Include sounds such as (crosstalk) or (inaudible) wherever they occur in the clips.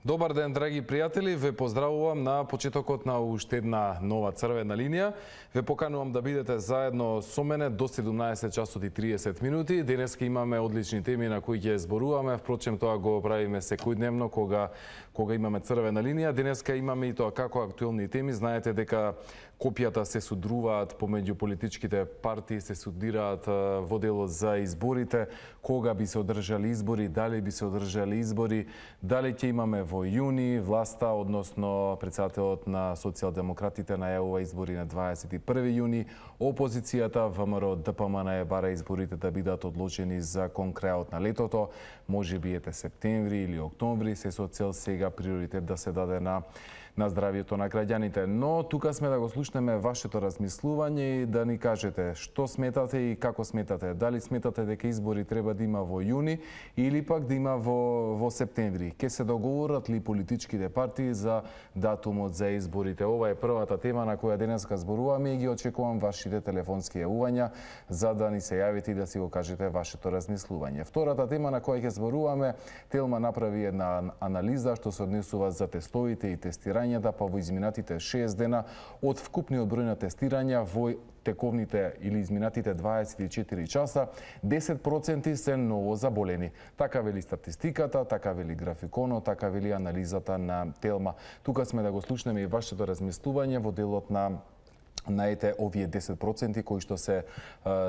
Добар ден, драги пријатели, ве поздравувам на почетокот на уште една нова црвена линија. Ве поканувам да бидете заедно со мене до 17 часот и 30 минути. Денеска имаме одлични теми на кои ќе зборуваме, впрочем тоа го правиме секојдневно кога кога имаме црвена линија. Денеска имаме и тоа како актуелни теми. Знаете дека Копијата се судруваат помеѓу политичките партии, се судираат во дело за изборите, кога би се одржали избори, дали би се одржали избори, дали ќе имаме во јуни власта, односно председателот на социјалдемократите најавува избори на 21 јуни, опозицијата ВМРО ДПМН е бара изборите да бидат одлучени за кон крајот на летото, може би ете септември или октомври, се со цел сега приоритет да се даде на на здравјето на граѓаните. Но тука сме да го слушнеме вашето размислување и да ни кажете што сметате и како сметате. Дали сметате дека избори треба да има во јуни или пак да има во, во септември? Ке се договорат ли политичките партии за датумот за изборите? Ова е првата тема на која денеска зборуваме и ги очекувам вашите телефонски јавувања за да ни се јавите и да си го кажете вашето размислување. Втората тема на која ќе зборуваме, Телма направи една анализа што се однесува за тестовите и тестирањето тестирањата, да па во изминатите 6 дена од вкупниот број на тестирања во тековните или изминатите 24 часа, 10% се ново заболени. Така вели статистиката, така вели графиконо, така вели анализата на Телма. Тука сме да го слушнеме и вашето размислување во делот на наете овие 10% кои што се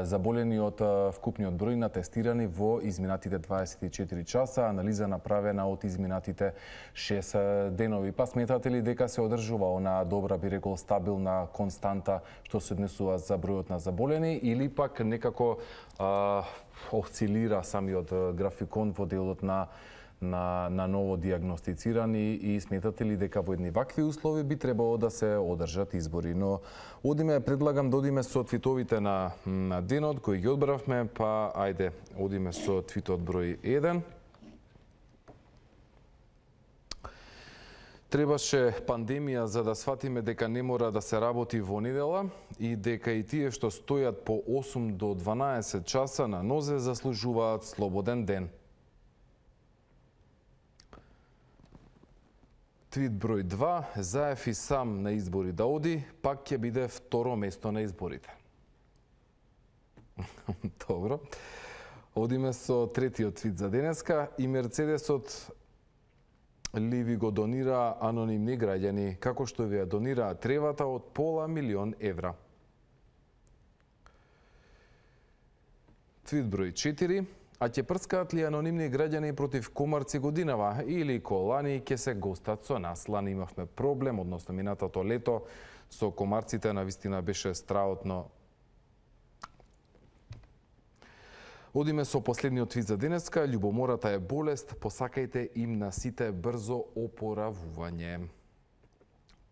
заболени од вкупниот број на тестирани во изминатите 24 часа, анализа направена од изминатите 6 денови. Па сметате ли дека се одржува она добра, би рекол, стабилна константа што се однесува за бројот на заболени или пак некако а, осцилира самиот графикон во делот на на, на ново диагностицирани и сметате ли дека во едни вакви услови би требало да се одржат избори? Но одиме, предлагам да одиме со твитовите на, на денот кои ги одбравме, па ајде, одиме со твитот број 1. Требаше пандемија за да сватиме дека не мора да се работи во недела и дека и тие што стојат по 8 до 12 часа на нозе заслужуваат слободен ден. Твит број 2, Заев и сам на избори да оди, пак ќе биде второ место на изборите. (laughs) Добро. Одиме со третиот твит за денеска и Мерцедесот ли ви го донира анонимни граѓани, како што ви ја донира тревата од пола милион евра. Твит број 4. А ќе прскаат ли анонимни граѓани против комарци годинава или колани ќе се гостат со нас? Лани имавме проблем, односно минатото лето со комарците, на вистина беше страотно. Одиме со последниот твит за денеска. Љубомората е болест, посакајте им на сите брзо опоравување.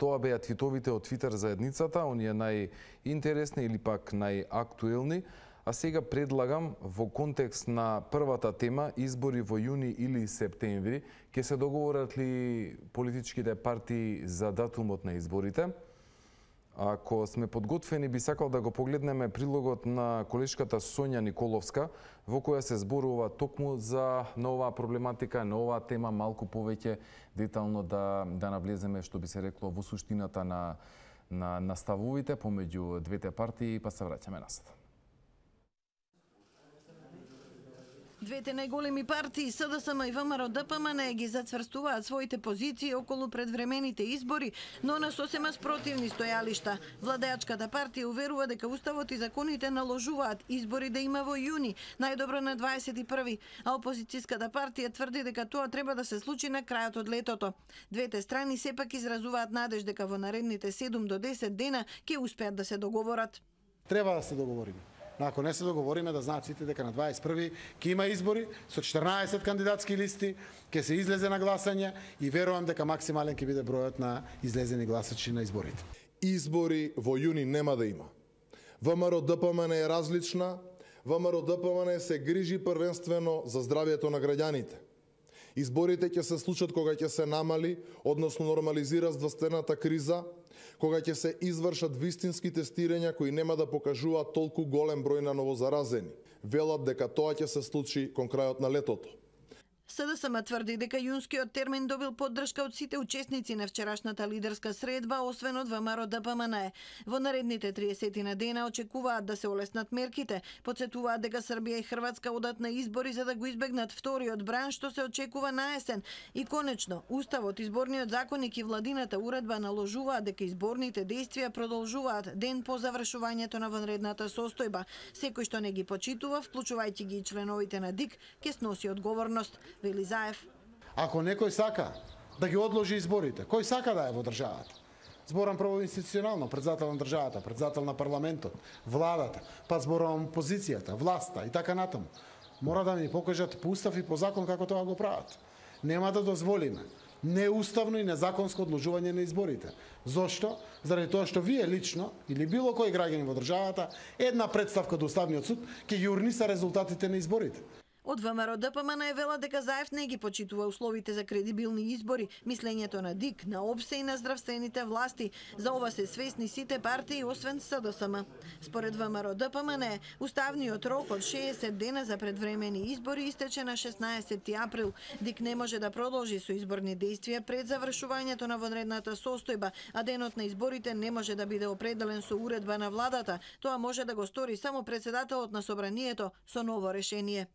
Тоа беа твитовите од Твитер заедницата, оние најинтересни или пак најактуелни. А сега предлагам во контекст на првата тема, избори во јуни или септември, ќе се договорат ли политичките партии за датумот на изборите? Ако сме подготвени, би сакал да го погледнеме прилогот на колешката Сонја Николовска, во која се зборува токму за нова проблематика, на оваа тема, малку повеќе детално да, да навлеземе, што би се рекло, во суштината на, на, на ставовите помеѓу двете партии, па се враќаме насад. Двете најголеми партии СДСМ и ВМРО ДПМН ги зацврстуваат своите позиции околу предвремените избори, но на сосема спротивни стојалишта. Владеачката партија уверува дека уставот и законите наложуваат избори да има во јуни, најдобро на 21 а опозицијската партија тврди дека тоа треба да се случи на крајот од летото. Двете страни сепак изразуваат надеж дека во наредните 7 до 10 дена ќе успеат да се договорат. Треба да се договориме но ако не се договориме да знаат сите дека на 21 ќе има избори со 14 кандидатски листи, ќе се излезе на гласање и верувам дека максимален ќе биде бројот на излезени гласачи на изборите. Избори во јуни нема да има. ВМРО ДПМН е различна, ВМРО ДПМН се грижи првенствено за здравието на граѓаните. Изборите ќе се случат кога ќе се намали, односно нормализира здравствената криза, кога ќе се извршат вистински тестирања кои нема да покажуваат толку голем број на новозаразени. Велат дека тоа ќе се случи кон крајот на летото. СДСМ тврди дека јунскиот термин добил поддршка од сите учесници на вчерашната лидерска средба, освен од ВМРО ДПМН. Во наредните 30 на дена очекуваат да се олеснат мерките. Подсетуваат дека Србија и Хрватска одат на избори за да го избегнат вториот бран што се очекува на есен. И конечно, Уставот, изборниот законник и владината уредба наложуваат дека изборните действија продолжуваат ден по завршувањето на вонредната состојба. Секој што не ги почитува, вклучувајќи ги и членовите на ДИК, ќе сноси одговорност вели Заев. Ако некој сака да ги одложи изборите, кој сака да е во државата? Зборам прво институционално, председател на државата, председател на парламентот, владата, па зборам позицијата, власта и така натаму. Мора да ми покажат по устав и по закон како тоа го прават. Нема да дозволиме неуставно и незаконско одложување на изборите. Зошто? Заради тоа што вие лично или било кој граѓанин во државата една представка до Уставниот суд ќе ги урниса резултатите на изборите. Од ВМРО ДПМН е вела дека Заев не ги почитува условите за кредибилни избори, мислењето на ДИК, на ОПСЕ и на здравствените власти. За ова се свесни сите партии, освен СДСМ. Според ВМРО ДПМН, уставниот рок од 60 дена за предвремени избори истече на 16 април. ДИК не може да продолжи со изборни действија пред завршувањето на вонредната состојба, а денот на изборите не може да биде определен со уредба на владата. Тоа може да го стори само председателот на собранието со ново решение.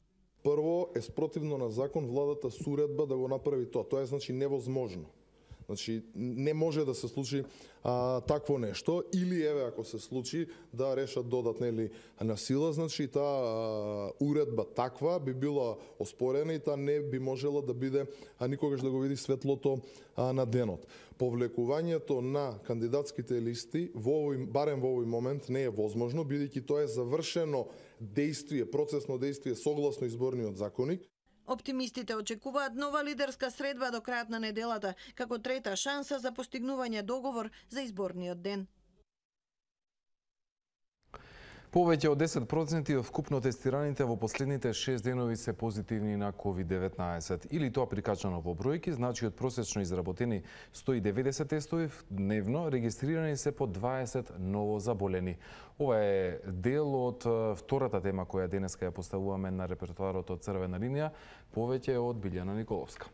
Прво е спротивно на закон владата с уредба да го направи тоа. Тоа е значи невозможно. Значи не може да се случи а, такво нешто или еве ако се случи да решат додат нели на сила, значи таа а, уредба таква би била оспорена и таа не би можела да биде а никогаш да го види светлото а, на денот. Повлекувањето на кандидатските листи во овој барем во овој момент не е возможно бидејќи тоа е завршено действие, процесно действие согласно изборниот законник. Оптимистите очекуваат нова лидерска средба до крајот на неделата, како трета шанса за постигнување договор за изборниот ден. Повеќе од 10% од вкупно тестираните во последните 6 денови се позитивни на COVID-19. Или тоа прикачано во бројки, значи од просечно изработени 190 тестови дневно, регистрирани се по 20 ново заболени. Ова е дел од втората тема која денеска ја поставуваме на репертуарот од Црвена линија, повеќе од Билјана Николовска.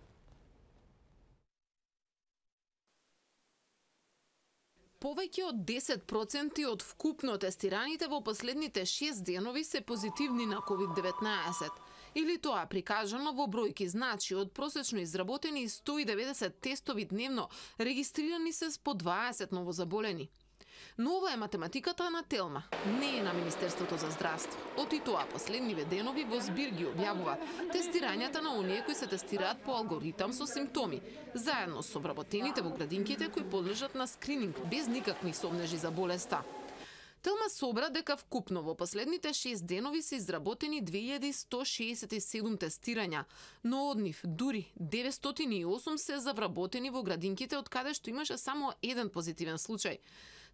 Повеќе од 10% од вкупно тестираните во последните 6 денови се позитивни на COVID-19. Или тоа прикажано во бројки значи од просечно изработени 190 тестови дневно, регистрирани се по 20 новозаболени. Но ова е математиката на Телма, не е на Министерството за здравство. Оти тоа последниве денови во збир ги објавува тестирањата на оние кои се тестираат по алгоритам со симптоми, заедно со вработените во градинките кои подлежат на скрининг без никакви сомнежи за болеста. Телма собра дека вкупно во последните 6 денови се изработени 2167 тестирања, но од нив дури 908 се завработени во градинките од каде што имаше само еден позитивен случај.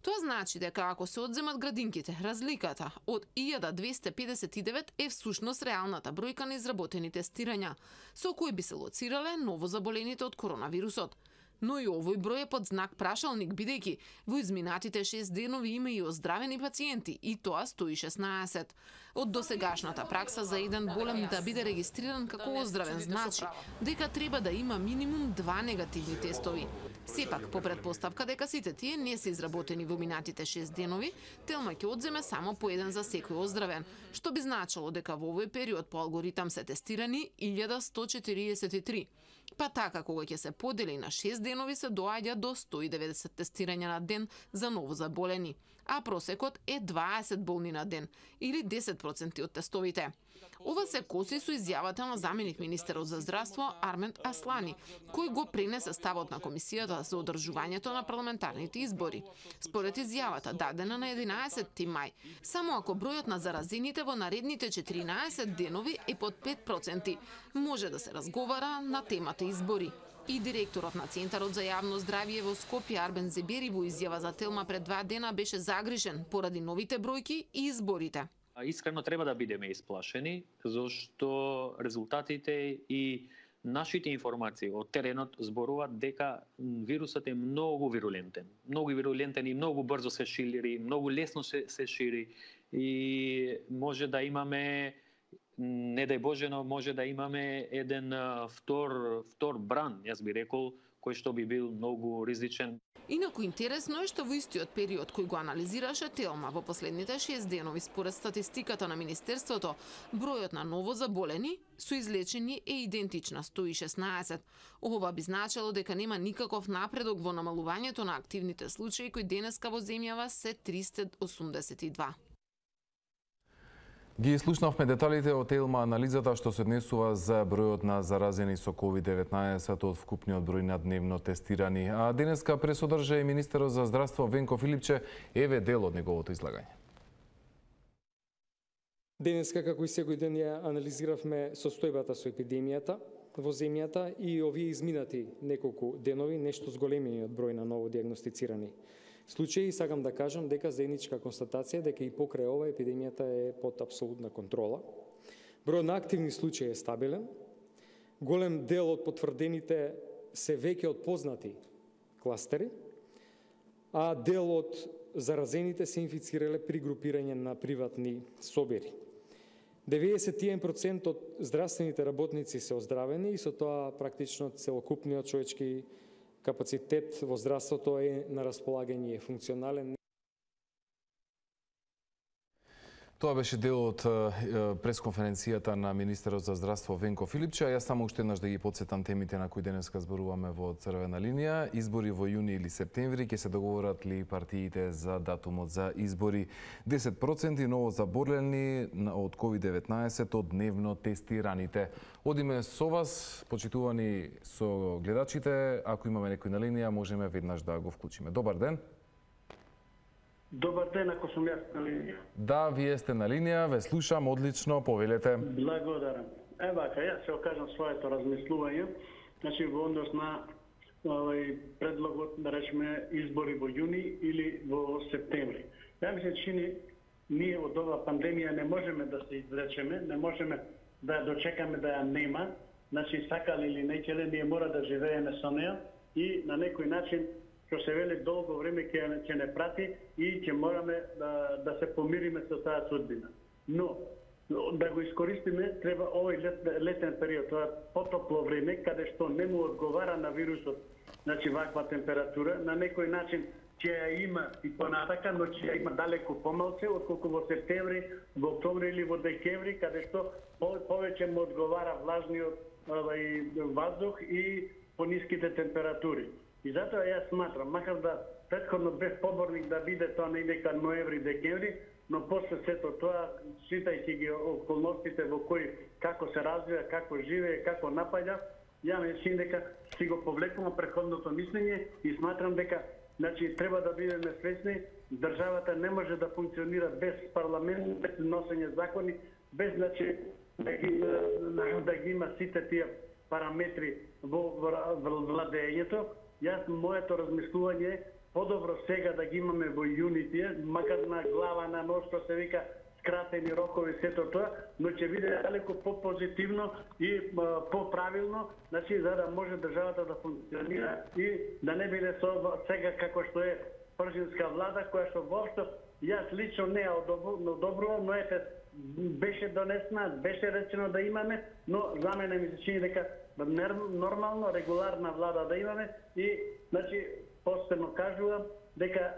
Тоа значи дека ако се одземат градинките, разликата од 1259 е всушност реалната бројка на изработени тестирања, со кои би се лоцирале ново заболените од коронавирусот. Но и овој број е под знак прашалник, бидејќи во изминатите 6 денови има и оздравени пациенти, и тоа 116. Од досегашната пракса за еден болем да биде регистриран како оздравен значи дека треба да има минимум два негативни тестови. Сепак, по предпоставка дека сите тие не се изработени во минатите 6 денови, Телма ќе одземе само по еден за секој оздравен, што би значило дека во овој период по алгоритам се тестирани 1143. Па така, кога ќе се подели на 6 денови се доаѓа до 190 тестирања на ден за ново заболени, а просекот е 20 болни на ден, или 10% од тестовите. Ова се коси со изјавата на заменик министерот за здравство Армент Аслани, кој го пренесе ставот на комисијата за одржувањето на парламентарните избори. Според изјавата дадена на 11 мај, само ако бројот на заразените во наредните 14 денови е под 5%, може да се разговара на темата избори. И директорот на Центарот за јавно здравје во Скопје Арбен Зебери во изјава за Телма пред два дена беше загрижен поради новите бројки и изборите. Искрено треба да бидеме исплашени, зашто резултатите и нашите информации од теренот зборуваат дека вирусот е многу вирулентен. Многу вирулентен и многу брзо се шири, многу лесно се, се шири и може да имаме не дај Боже, но може да имаме еден втор втор бран, јас би рекол, кој што би бил многу ризичен. Инаку интересно е што во истиот период кој го анализираше Телма во последните 6 денови според статистиката на Министерството, бројот на ново заболени со излечени е идентична 116. Ова би значело дека нема никаков напредок во намалувањето на активните случаи кои денеска во земјава се 382. Ги слушнавме деталите од Елма анализата што се однесува за бројот на заразени со COVID-19 од вкупниот број на дневно тестирани. А денеска пресодржа и министерот за здравство Венко Филипче еве дел од неговото излагање. Денеска, како и секој ден, ја анализиравме состојбата со епидемијата во земјата и овие изминати неколку денови нешто зголемениот број на ново диагностицирани случаи сакам да кажам дека заедничка констатација дека и покрај ова епидемијата е под апсолутна контрола. Бројот на активни случаи е стабилен. Голем дел од потврдените се веќе од познати кластери, а дел од заразените се инфицирале при групирање на приватни собери. 91% од здравствените работници се оздравени и со тоа практично целокупниот човечки капацитет во здравството е на располагање функционален. Тоа беше дел од пресконференцијата на Министерот за здравство Венко Филипче, а јас само уште еднаш да ги подсетам темите на кои денеска зборуваме во Црвена линија. Избори во јуни или септември ќе се договорат ли партиите за датумот за избори. 10% ново заболени од COVID-19 од дневно тестираните. Одиме со вас, почитувани со гледачите, ако имаме некој на линија, можеме веднаш да го вклучиме. Добар ден. Добар ден, ако сум јас на линија. Да, вие сте на линија, ве слушам, одлично, повелете. Благодарам. Ева, ка јас се окажам своето размислување, значи во однос на овај предлогот да речеме избори во јуни или во септември. Ја мислам чини ние од ова пандемија не можеме да се извлечеме, не можеме да ја дочекаме да ја нема, значи сакали или не келе, ние мора да живееме со неја и на некој начин што се вели долго време ќе ќе не прати и ќе мораме да, да се помириме со таа судбина. Но да го искористиме треба овој лет, летен период, тоа потопло време каде што не му одговара на вирусот, значи ваква температура, на некој начин ќе ја има и понатака, но ќе ја има далеку помалце отколку во септември, во октомври или во декември, каде што повеќе му одговара влажниот и ваздух и пониските температури. И затоа јас сматрам, макар да предходно бев поборник да биде тоа негде кај ноември, декември, но после сето тоа, читајќи ги околностите во кои како се развива, како живее, како напаѓа, ја мислам дека си го повлекувам предходното мислење и сматрам дека значи треба да бидеме свесни, државата не може да функционира без парламент, без носење закони, без значи да ги, да ги има сите тие параметри во владењето, Јас моето размислување подобро сега да ги имаме во јунитија, макар на глава на нос што се вика скратени рокови сето тоа, но ќе биде далеко по-позитивно и по-правилно, значи за да може државата да функционира и да не биде со сега како што е пржинска влада која што воопшто јас лично не ја одобрувам, но ете беше донесна, беше речено да имаме, но за мене ми се чини дека нормално, регуларна влада да имаме и, значи, постепено кажувам дека е,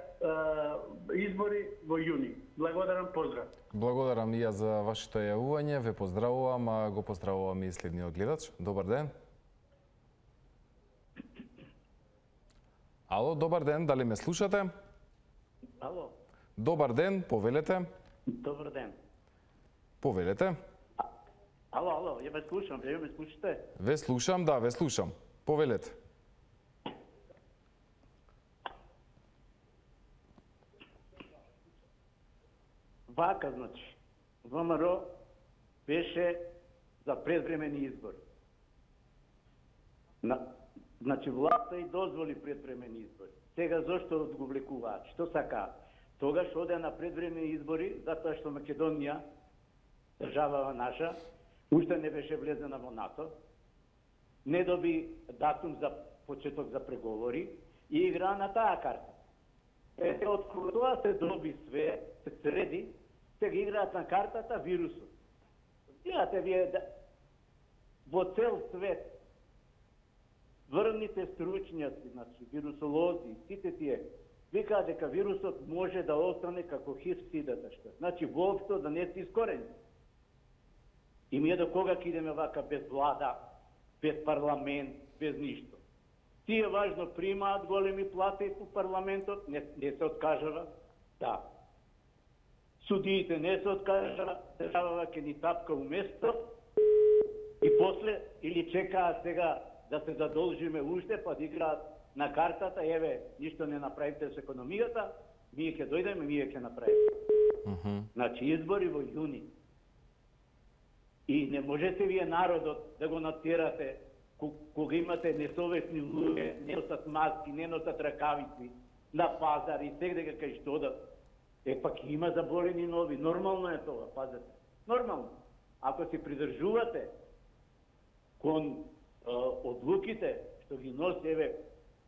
избори во јуни. Благодарам, поздрав. Благодарам и ја за вашето јавување, ве поздравувам, а го поздравувам и следниот гледач. Добар ден. Ало, добар ден, дали ме слушате? Ало. Добар ден, повелете. Добар ден. Повелете. Ало, ало, ја ве слушам, ја ме слушате? Ве слушам, да, ве слушам. Повелете. Вака, значи, ВМРО беше за предвремени избори. На, значи, власта и дозволи предвремени избори. Сега зошто го влекуваат? Што сака? Тогаш оде на предвремени избори, затоа што Македонија, држава наша, уште не беше влезена во НАТО, не доби датум за почеток за преговори и игра на таа карта. Е, од тоа се доби све, се среди, се ги играат на картата вирусот. Гледате вие да во цел свет врните стручњаци, значи вирусолози, сите тие, викаат дека вирусот може да остане како хив сидата што. Значи воопшто да не се искорени. И ние до кога ќе идеме вака без влада, без парламент, без ништо. Тие важно примаат големи плати по парламентот, не, не се откажава. Да. Судиите не се откажава, државава ќе ни тапка уместо и после или чекаат сега да се задолжиме уште, па да играат на картата, еве, ништо не направите со економијата, ние ќе дојдеме, ние ќе направиме. Mm -hmm. Значи, избори во јуни. И не можете вие народот да го натерате кога имате несовесни луѓе, не носат маски, не носат ракавици, на пазар и сега дека кај што да... Е, пак има заболени нови. Нормално е тоа, пазете. Нормално. Ако се придржувате кон е, одлуките што ги носи, еве,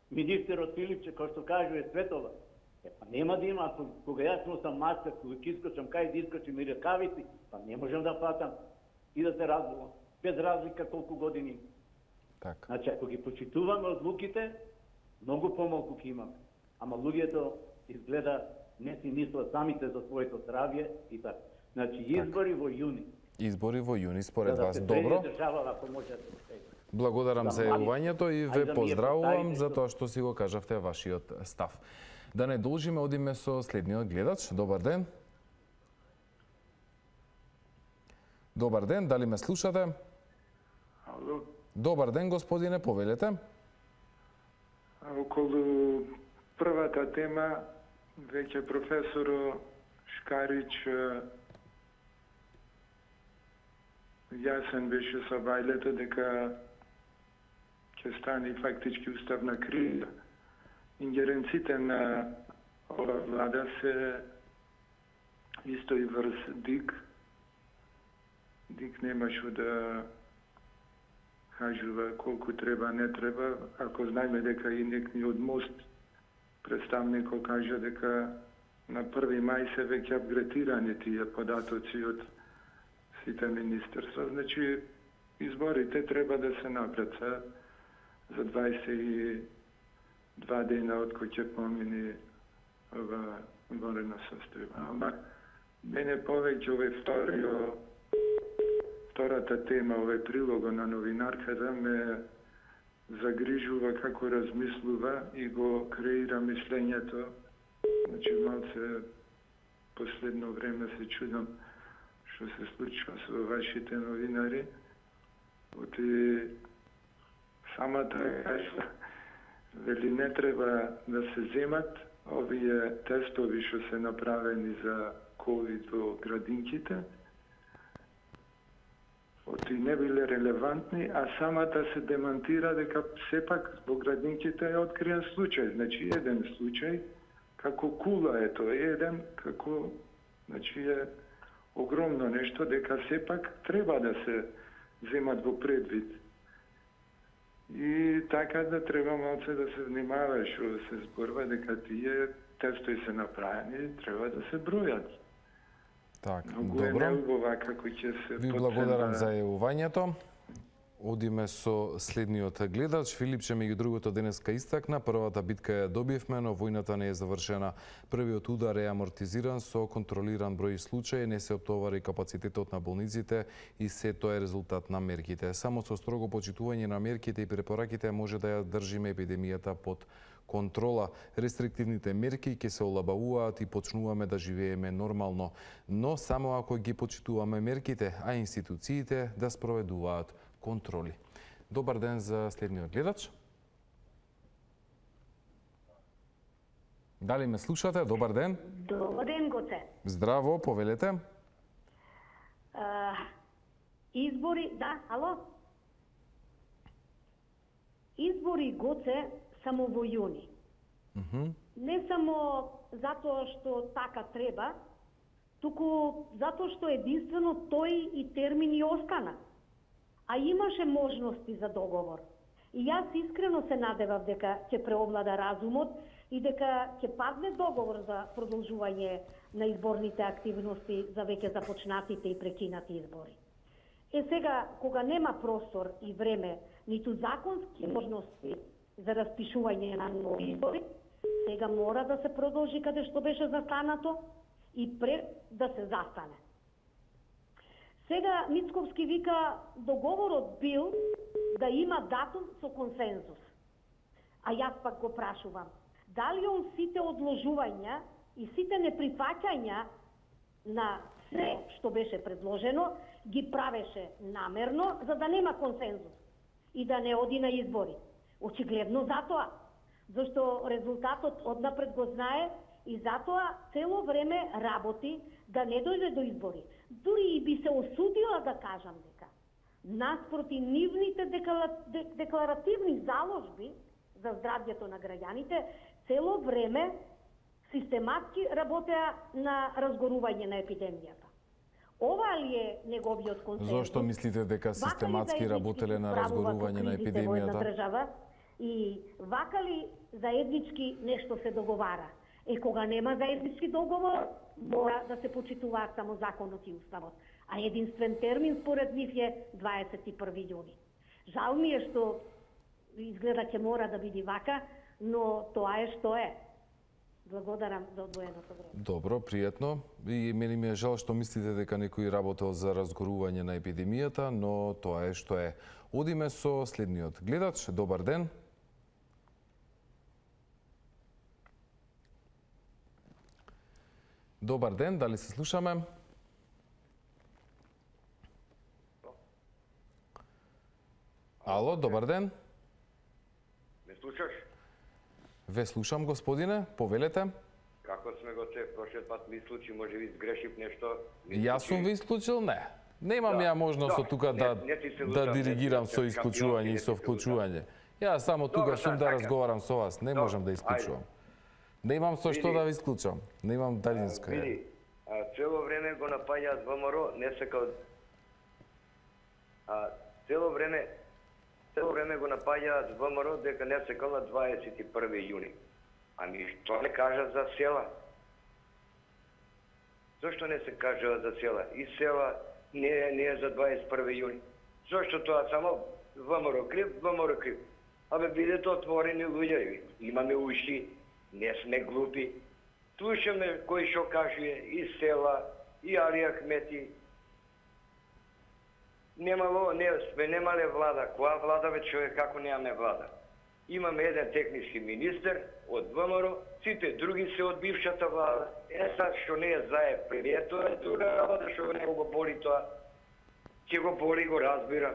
министерот Филипче, кој што кажува Светова, е, па нема да има, кога јас носам маска, кога ќе искочам, кај да искочам и ракавици, па не можам да платам и да се разбувам. Без разлика колку години. Така. Значи, ако ги почитуваме одлуките, многу помалку ќе имаме. Ама луѓето изгледа не си мислат самите за своето здравје и така. Значи, избори во јуни. Избори во јуни според да вас. се Добро. држава, ако може да. Благодарам За јавувањето и ве да поздравувам за тоа што си го кажавте вашиот став. Да не должиме, одиме со следниот гледач. Добар ден. Добар ден, дали ме слушате? Ало, Добар ден, господине, повелете. околу првата тема, веќе професоро Шкарич јасен беше со бајлето дека ќе стане фактички уставна криза. Ингеренците на ова влада се исто и врз ДИК. ДИК немаше да кажува колку треба, не треба, ако знаеме дека и некни од мост представникот кажа дека на 1 мај се веќе апгретирани тие податоци од сите министерства. Значи, изборите треба да се напреца за, 22 дена од кој ќе помини ова вонредно состојба. Ама, мене повеќе овој вторио втората тема, овој прилога на новинарката ме загрижува како размислува и го креира мислењето. Значи, малце последно време се чудам што се случува со вашите новинари. Оти самата кажа, вели не треба да се земат овие тестови што се направени за ковид во градинките, оти не биле релевантни, а самата се демантира дека сепак во градинките е откриен случај. Значи, еден случај, како кула е тоа, еден, како, значи е огромно нешто, дека сепак треба да се земат во предвид. И така да треба малце да се внимава што се зборва дека тие тестои се направени, треба да се бројат. Така, добро. неубава како ќе се Ви благодарам за јавувањето. Одиме со следниот гледач. Филипче, меѓу другото, денеска истакна. Првата битка ја добивме, но војната не е завршена. Првиот удар е амортизиран со контролиран број случаи, не се оптовари капацитетот на болниците и се тоа е резултат на мерките. Само со строго почитување на мерките и препораките може да ја држиме епидемијата под контрола. Рестриктивните мерки ќе се олабавуваат и почнуваме да живееме нормално, но само ако ги почитуваме мерките, а институциите да спроведуваат контроли. Добар ден за следниот гледач. Дали ме слушате? Добар ден. Добар ден, Гоце. Здраво, повелете. А, избори, да, ало? Избори, Гоце, само во јуни. Не само затоа што така треба, туку затоа што единствено тој и термини остана. А имаше можности за договор. И јас искрено се надевав дека ќе преовлада разумот и дека ќе падне договор за продолжување на изборните активности за веќе започнатите и прекинати избори. Е сега, кога нема простор и време, ниту законски можности за распишување на нови избори, сега мора да се продолжи каде што беше застанато и пред да се застане. Сега Мицковски вика договорот бил да има датум со консензус. А јас пак го прашувам, дали он сите одложувања и сите неприфаќања на се што беше предложено, ги правеше намерно за да нема консензус и да не оди на избори. Очигледно затоа, зашто резултатот однапред го знае и затоа цело време работи да не дојде до избори. Дури и би се осудила да кажам дека наспроти нивните декларативни заложби за здравјето на граѓаните, цело време систематски работеа на разгорување на епидемијата. Ова ли е неговиот консенсус? Зошто мислите дека систематски работеле на разгорување на епидемијата? И вака ли заеднички нешто се договара? Е, кога нема заеднички договор, мора да се почитуваат само законот и уставот. А единствен термин според нив е 21 јуни. Жал ми е што изгледа ќе мора да биде вака, но тоа е што е. Благодарам за одвоеното време. Добро, пријатно. И мене ми е жал што мислите дека некој работел за разгорување на епидемијата, но тоа е што е. Одиме со следниот гледач. Добар ден. Добар ден, дали се слушаме? Ало, добар ден. Ме слушаш? Ве слушам, господине, повелете. Како сме го се прошлиот пат ми случи, може би сгрешив нешто. Јас сум ви исклучил? Не. Немам да. ја можност да. тука да, не, не да диригирам со исклучување и со вклучување. Јас само тука сум да, да разговарам со вас, не Добре. можам да исклучувам. Не имам со што да ви исклучам. Не имам далинска. Види, а, цело време го напаѓаат ВМРО, не се као... А, цело време цело време го напаѓаат ВМРО дека не се кала 21 јуни. Ами што не кажат за села? Зошто не се кажа за села? И села не е, не е за 21 јуни. Зошто тоа само ВМРО крив, ВМРО крив. Абе бидете отворени луѓе, имаме уши, не сме глупи. Слушаме кој што кажува и села, и Али Ахмети, немало, не, сме немале влада. Која влада, бе, човек, како немаме влада? Имаме еден технички министер од ВМРО, сите други се од бившата влада. Е, сад, што не е зае тоа е друга работа, што не го боли тоа. Ќе го боли, го разбира.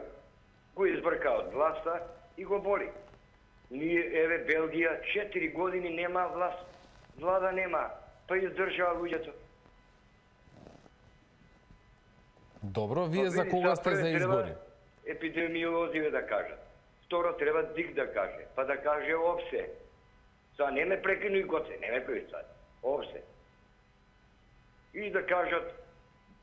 Го избрка од власта и го боли. Ние, еве, Белгија, 4 години нема власт. Влада нема, па издржава луѓето. Добро, вие за кога сте за избори? Епидемиолозиве да кажат. Второ, треба ДИК да каже, па да каже ОПСЕ. Са не ме прекинуј гоце, не ме превицај. ОПСЕ. И да кажат,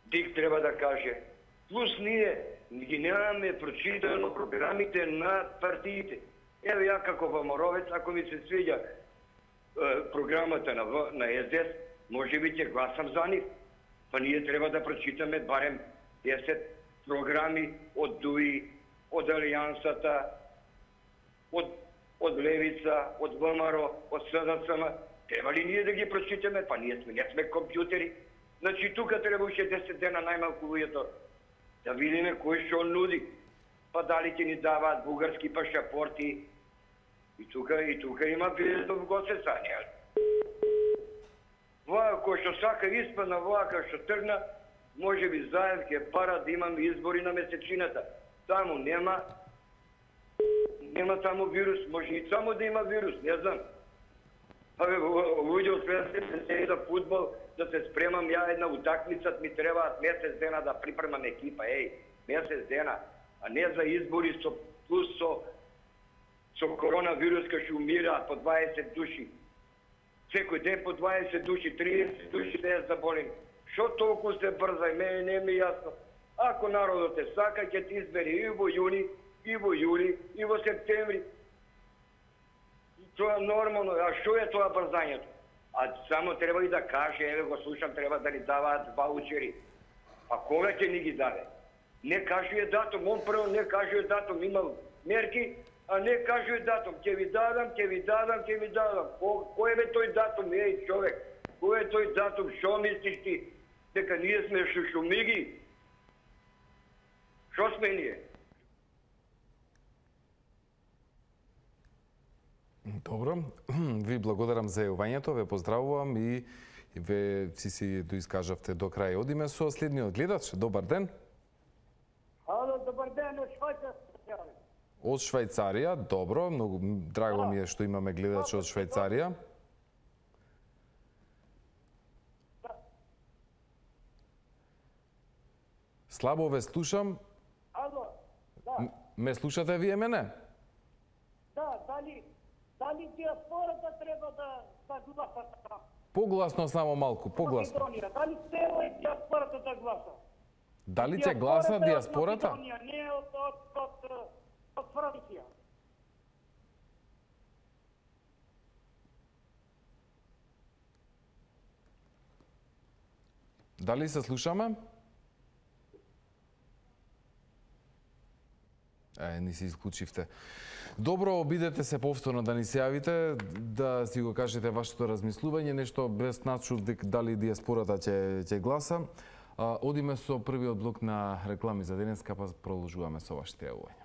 ДИК треба да каже. Плюс ние ги немаме прочитано програмите на партиите. Еве ја како Ваморовец, ако ми се свиѓа програмата на, на СДС, може би ќе гласам за нив. Па ние треба да прочитаме барем 10 програми од ДУИ, од Алијансата, од, од Левица, од ВМРО, од СДСМ. Треба ли ние да ги прочитаме? Па ние сме, не сме компјутери. Значи тука треба уште 10 дена најмалку луѓето да видиме кој што нуди. Па дали ќе ни даваат бугарски пашапорти. И тука и тука има билетов госецање. Воа кој што сака испадна, воа што тргна, може би заед ќе пара да имам избори на месечината. Таму нема нема само вирус, може и само да има вирус, не знам. Абе, луѓе од се се за фудбал, да се спремам ја една утакмица, ми требаат месец дена да припремам екипа, еј, месец дена, а не за избори со плюс со со коронавирус кај што умираат по 20 души. Секој ден по 20 души, 30 души се заболени. Што толку се брза и мене не ми јасно. Ако народот е сака, ќе ти избери и во јуни, и во јули, и во септември. Тоа нормално. А што е тоа брзањето? А само треба и да каже, еве го слушам, треба да ни даваат ваучери. А кога ќе ни ги даде? Не кажува датум, он прво не кажува датум, има мерки, а не кажува датум. Ќе ви дадам, ќе ви дадам, ќе ви дадам. Кој е тој датум, еј човек? Кој е тој датум? Што мислиш ти? Дека ние сме шушумиги? Што сме ние? Добро, (clears throat) ви благодарам за јавањето, ве поздравувам и ве си си доискажавте до крај. Одиме со следниот гледач. Добар ден. Ало, добар ден, од Швајцарија. Од Швајцарија, добро, многу драго ми е што имаме гледач од Швајцарија. Слабо ве слушам. Ало, да, Ме слушате вие мене? да, дали, дали диаспората треба да, да гласа за Погласно само малку, погласно. Дали цело е диаспората да гласа? Дали ќе гласа Диаспората не од, од, од, од. Дали се слушаме? Е, ни се исклучивте. Добро, обидете се повторно да ни се јавите, да си го кажете вашето размислување, нешто без начув дали диаспората ќе ќе гласа. А, одиме со првиот блок на реклами за денеска, па продолжуваме со вашите јавувања.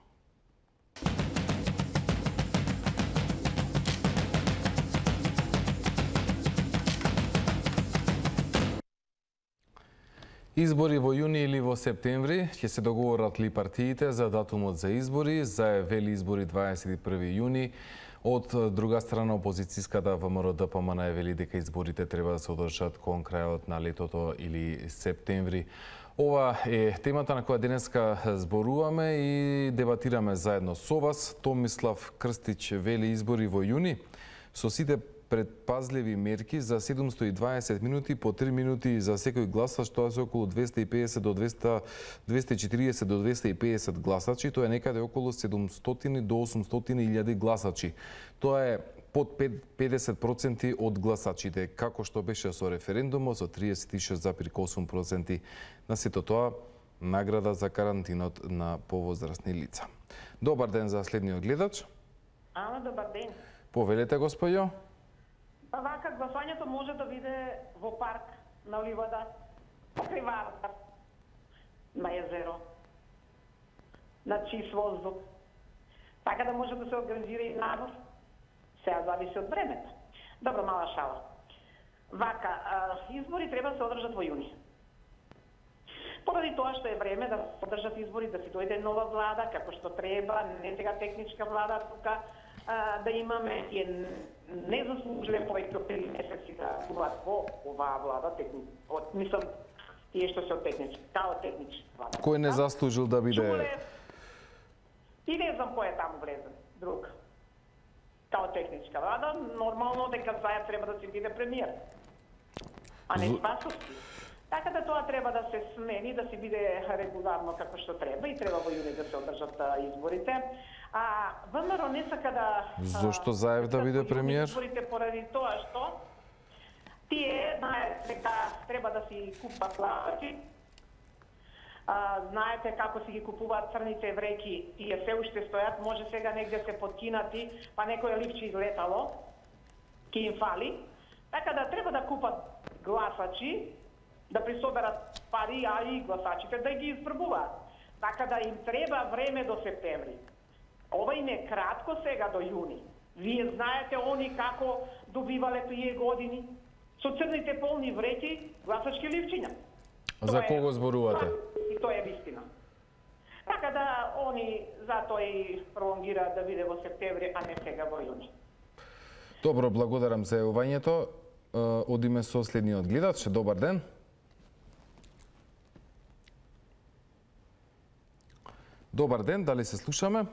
Избори во јуни или во септември ќе се договорат ли партиите за датумот за избори, за вели избори 21 јуни. Од друга страна, опозицијската ВМРО ДПМН е вели дека изборите треба да се одржат кон крајот на летото или септември. Ова е темата на која денеска зборуваме и дебатираме заедно со вас. Томислав Крстич вели избори во јуни со сите предпазливи мерки за 720 минути по 3 минути за секој гласач, тоа се околу 250 до 200, 240 до 250 гласачи, тоа е некаде околу 700 до 800 илјади гласачи. Тоа е под 50% од гласачите, како што беше со референдумот со 36,8%. На сето тоа, награда за карантинот на повозрастни лица. Добар ден за следниот гледач. Ама, добар ден. Повелете, господјо. Па вака гласањето може да биде во парк на Ливада, покрај Вардар, на езеро, на чист воздух. Така да може да се организира и надвор. Сега зависи од времето. Добро, мала шала. Вака, избори треба да се одржат во јуни. Поради тоа што е време да се одржат избори, да се дојде нова влада, како што треба, не сега техничка влада тука, а, да имаме и не заслужиле повеќе од 3 месеци да бидат во оваа влада, техни, од, мислам, тие што се од техничка, као техничка влада. Кој не заслужил да биде Чуле, и не знам кој е таму влезен, друг. Као техничка влада, нормално дека Зајев треба да си биде премиер. А не Спасовски. Така да тоа треба да се смени, да си биде регуларно како што треба и треба во јуни да се одржат изборите. А ВМРО не сака да Зошто Заев да биде премиер? изборите поради тоа што тие знаат дека треба да си купат гласачи. А, знаете како си ги купуваат црните еврејки, тие се уште стојат, може сега негде се подкинати, па некој ливче излетало, ки им фали. Така да треба да купат гласачи, да присоберат пари, а и гласачите да ги избрбуваат. Така да им треба време до септември. Ова им е кратко сега до јуни. Вие знаете они како добивале тие години со црните полни вреќи гласачки ливчиња. За кого зборувате? И тоа е вистина. Така да они затоа и пролонгираат да биде во септември, а не сега во јуни. Добро, благодарам за јавувањето. Е, Одиме со следниот гледач. Добар ден. Добар ден, дали се слушаме?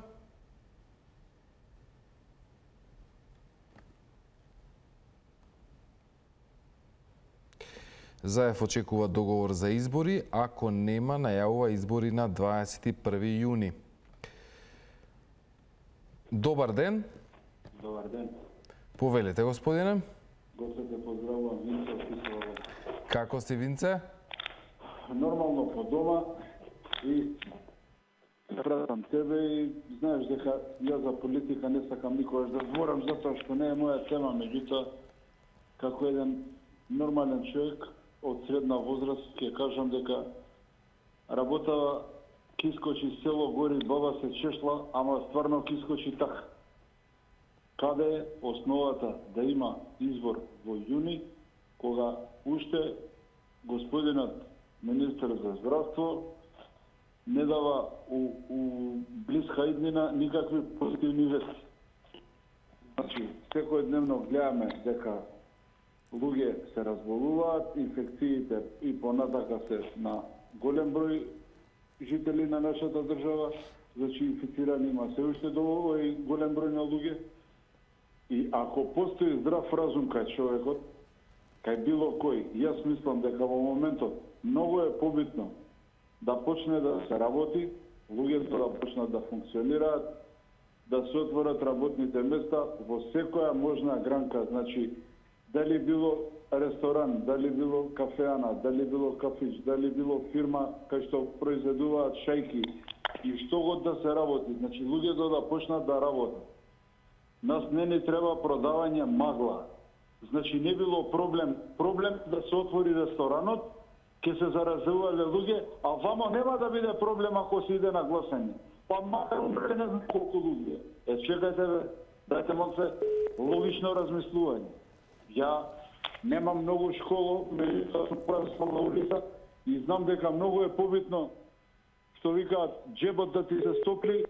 Заев очекува договор за избори, ако нема најавува избори на 21 јуни. Добар ден, Добар ден. повелете господине. Те поздравувам, Винце од. Како си Винце? Нормално по дома, И Да пратам тебе и знаеш дека ја за политика не сакам никогаш да зборам затоа што не е моја тема, меѓутоа како еден нормален човек од средна возраст ќе кажам дека работава кискочи село гори баба се чешла, ама стварно кискочи така. Каде е основата да има избор во јуни, кога уште господинот министер за здравство не дава у, у близка иднина никакви позитивни вести. Значи, секојдневно гледаме дека луѓе се разболуваат, инфекциите и понатака се на голем број жители на нашата држава, значи инфицирани има се уште доволно и голем број на луѓе. И ако постои здрав разум кај човекот, кај било кој, јас мислам дека во моментот многу е побитно да почне да се работи, луѓето да почнат да функционираат, да се отворат работните места во секоја можна гранка, значи дали било ресторан, дали било кафеана, дали било кафич, дали било фирма кај што произведуваат шајки и што год да се работи, значи луѓето да почнат да работат. Нас не ни треба продавање магла. Значи не било проблем, проблем да се отвори ресторанот, ќе се заразувале луѓе, а вамо нема да биде проблем ако се иде на гласање. Па макар умре не знам колку луѓе. Е, чекајте бе, дайте се логично размислување. Ја немам многу школа, меѓутоа сум правил на улица и знам дека многу е побитно што викаат джебот да ти се стопли,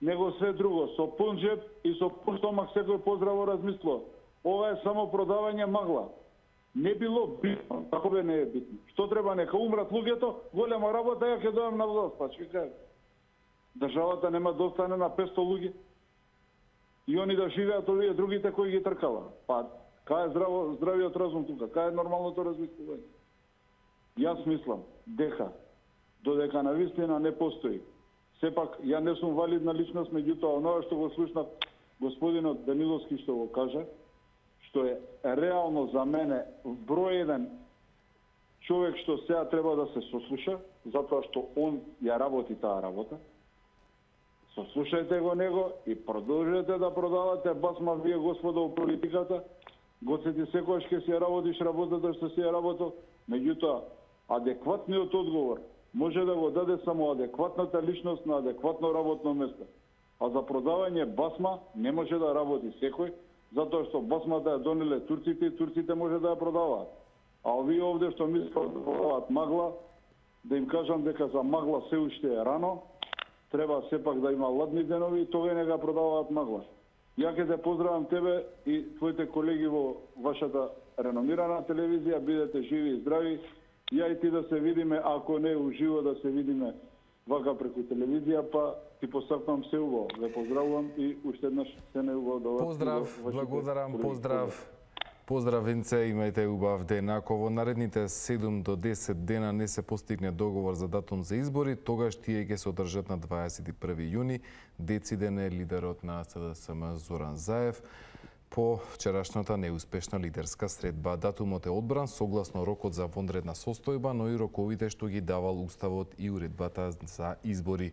него све друго. Со пун джеб и со пун стомак секој поздраво размислува. Ова е само продавање магла не било битно, како бе не е битно. Што треба нека умрат луѓето, голема работа, ја ќе дојам на власт, па ќе кажа. Државата нема да остане на 500 луѓе. И они да живеат овие другите кои ги тркала. Па, кај е здраво, здравиот разум тука? Кај е нормалното размислување? Јас мислам дека додека на вистина не постои. Сепак, ја не сум валидна личност, меѓутоа, оноа што го слушнав господинот Даниловски што го кажа, што е реално за мене број еден човек што сега треба да се сослуша, затоа што он ја работи таа работа. Сослушајте го него и продолжете да продавате басма вие господа во политиката. Гоцети секојаш ќе си ја работиш работата што си ја работил, меѓутоа адекватниот одговор може да го даде само адекватната личност на адекватно работно место. А за продавање басма не може да работи секој, затоа што басмата ја донеле турците и турците може да ја продаваат. А овие овде што мислат да продаваат магла, да им кажам дека за магла се уште е рано, треба сепак да има ладни денови и тога не га продаваат магла. Ја ќе те поздравам тебе и твоите колеги во вашата реномирана телевизија, бидете живи и здрави. Ја и ти да се видиме, ако не уживо да се видиме вака преку телевизија, па ти посакувам се убаво. Ве поздравувам и уште еднаш се не убаво да Поздрав, благодарам, поздрав. Поздрав Винце, имајте убав ден. Ако во наредните 7 до 10 дена не се постигне договор за датум за избори, тогаш тие ќе се одржат на 21 јуни. Дециден е лидерот на СДСМ Зоран Заев по вчерашната неуспешна лидерска средба. Датумот е одбран согласно рокот за вонредна состојба, но и роковите што ги давал Уставот и уредбата за избори.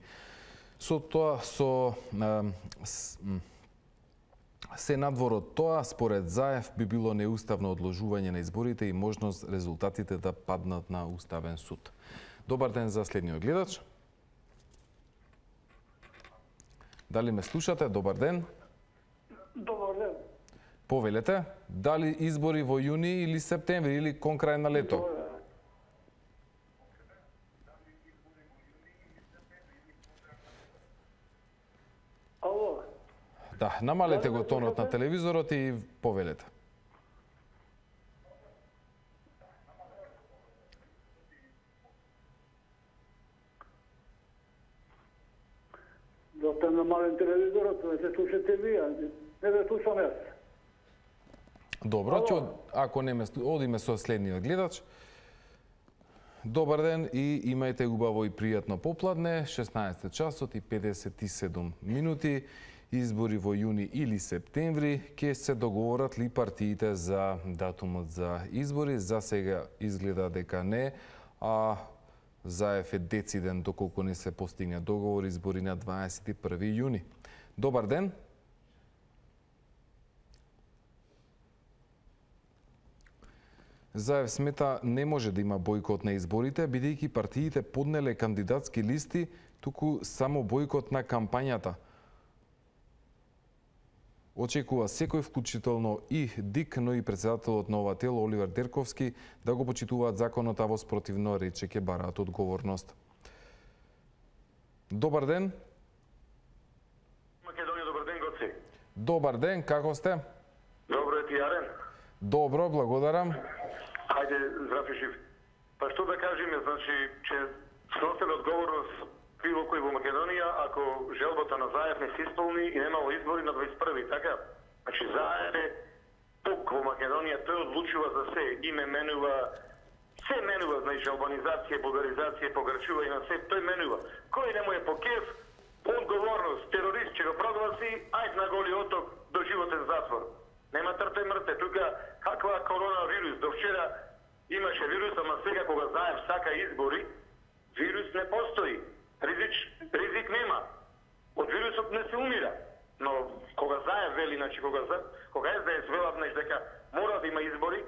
Со тоа, со се надвор од тоа, според Заев, би било неуставно одложување на изборите и можност резултатите да паднат на Уставен суд. Добар ден за следниот гледач. Дали ме слушате? Добар ден. Добар ден. Повелете, дали избори во јуни или септември или кон крај на лето? Ало. Да, намалете го тонот на телевизорот и повелете. Доста намален телевизорот, не се слушате вие, не ве слушам јас. Добро, ќе ако не ме одиме со следниот гледач. Добар ден и имајте убаво и пријатно попладне, 16 часот и 57 минути. Избори во јуни или септември ќе се договорат ли партиите за датумот за избори. За сега изгледа дека не, а Заев е дециден доколку не се постигне договор избори на 21 јуни. Добар ден. Заев смета не може да има бојкот на изборите, бидејќи партиите поднеле кандидатски листи, туку само бојкот на кампањата. Очекува секој вклучително и ДИК, но и председателот на ова тело Оливер Дерковски да го почитуваат законот, а во спротивно рече ќе бараат одговорност. Добар ден. Македонија, добар ден, Гоци. Добар ден, како сте? Добро е ти, Арен. Добро, благодарам. Хајде, здрав и жив. Па што да кажеме, значи, че сносиме одговорност било кој во Македонија ако желбата на Заев не се исполни и немало избори на 21 така? Значи Заев е тук во Македонија, тој одлучува за се, име менува, се менува, значи албанизација, бугаризација, погрчува и на се, тој менува. Кој не му е по кеф, одговорност, терорист ќе го прогласи, ајд на голи оток до животен затвор. Нема трте мрте, тука каква коронавирус, до вчера имаше вирус, ама сега кога Заев сака избори, вирус не постои. Ризик, ризик нема. Од вирусот не се умира. Но кога зае вели, значи кога за, кога СДС велат значи дека мора да има избори,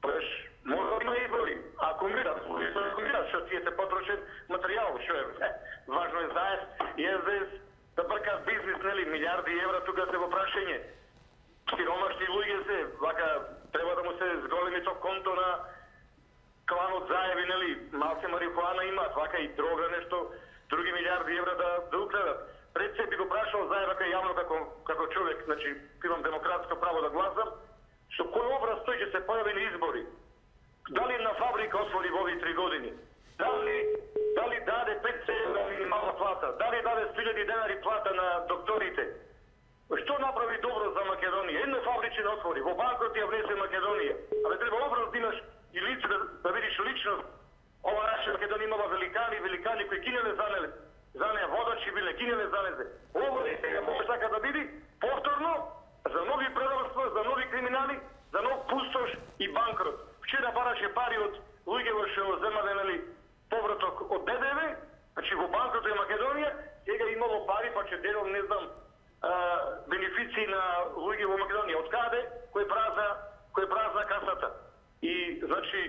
тоеш мора да има избори. Ако умира, ако умира, што ти е потрошен материјал, што е, е важно е Заев и СДС да бркат бизнис, нели, милиарди евра тука се во прашање сиромашни луѓе се, вака треба да му се зголеми то конто на кланот заеви, нели, малце марихуана имаат, вака и дрога нешто, други милиарди евра да, да украдат. Пред се би го прашал заев, кај јавно како, како човек, значи, имам демократско право да гласам, што кој образ тој ќе се појави на избори? Дали на фабрика отвори во овие три години? Дали, дали даде 5 евра минимална плата? Дали даде 1000 денари плата на докторите? Што направи добро за Македонија? Едно фабрично отвори, во банкот ја внесе Македонија. Абе треба образ да имаш и лице да, да видиш лично Ова наша Македонија имала великани, великани кои кинеле за неа, за неја водачи биле, кинеле за неа. Ова е сега може така да биде повторно за нови предавства, за нови криминали, за нов пустош и банкрот. Вчера бараше пари од луѓе што земале нели повраток од ДДВ, значи во банкрот е Македонија, сега имало пари, па че делом не знам бенефиции на луѓе во Македонија. Од каде? Кој празна, кој празна касата. И значи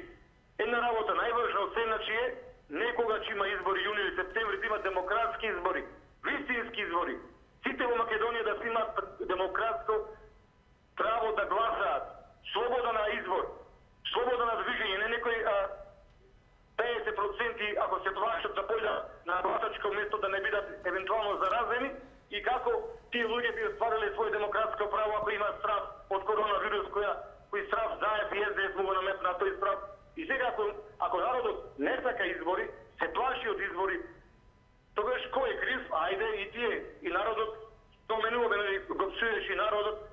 една работа најважна од се значи е некога ќе има избори јуни или септември да има демократски избори, вистински избори. Сите во Македонија да си имаат демократско право да гласаат, слобода на избор, слобода на движење, не некој а, 50% ако се плашат да појдат на гласачко место да не бидат евентуално заразени, и како тие луѓе би оствариле свој демократско право ако има страх од коронавирус која кој страх Заев и СДС му го наметна тој страх. И сега ако, ако народот не сака избори, се плаши од избори, тогаш кој е крив? Ајде и тие и народот споменуваме, нели, го псуеш и народот,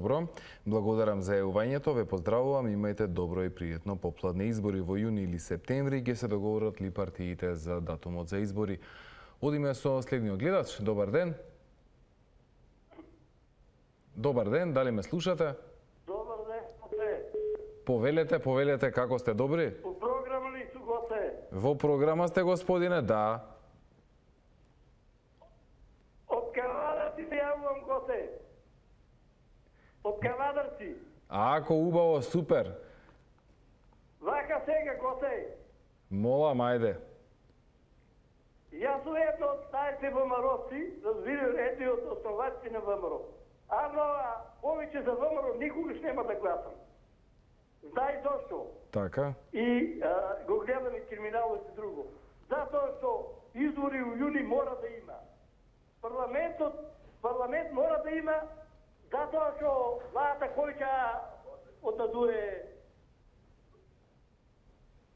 Добро, благодарам за јавувањето, ве поздравувам, имајте добро и пријатно попладне избори во јуни или септември, ќе се договорат ли партиите за датумот за избори. Одиме со следниот гледач, добар ден. Добар ден, дали ме слушате? Добар ден, Гоце. Повелете, повелете, како сте добри? Во програма ли су, Гоце? Во програма сте, господине, да. Од Канада ти се јавувам, Гоце. Од Кавадарци. Ако убаво, супер. Вака сега, Гоце. Молам, ајде. Јас сум од старите ВМРО-ци, разбира едни од основаци на ВМРО. Ано, а повеќе за ВМРО никогаш нема да гласам. Знај зошто? Така. И а, го гледам и криминалот и друго. Затоа што избори у јуни мора да има. Парламентот, парламент мора да има затоа што владата којча отадуе однадуе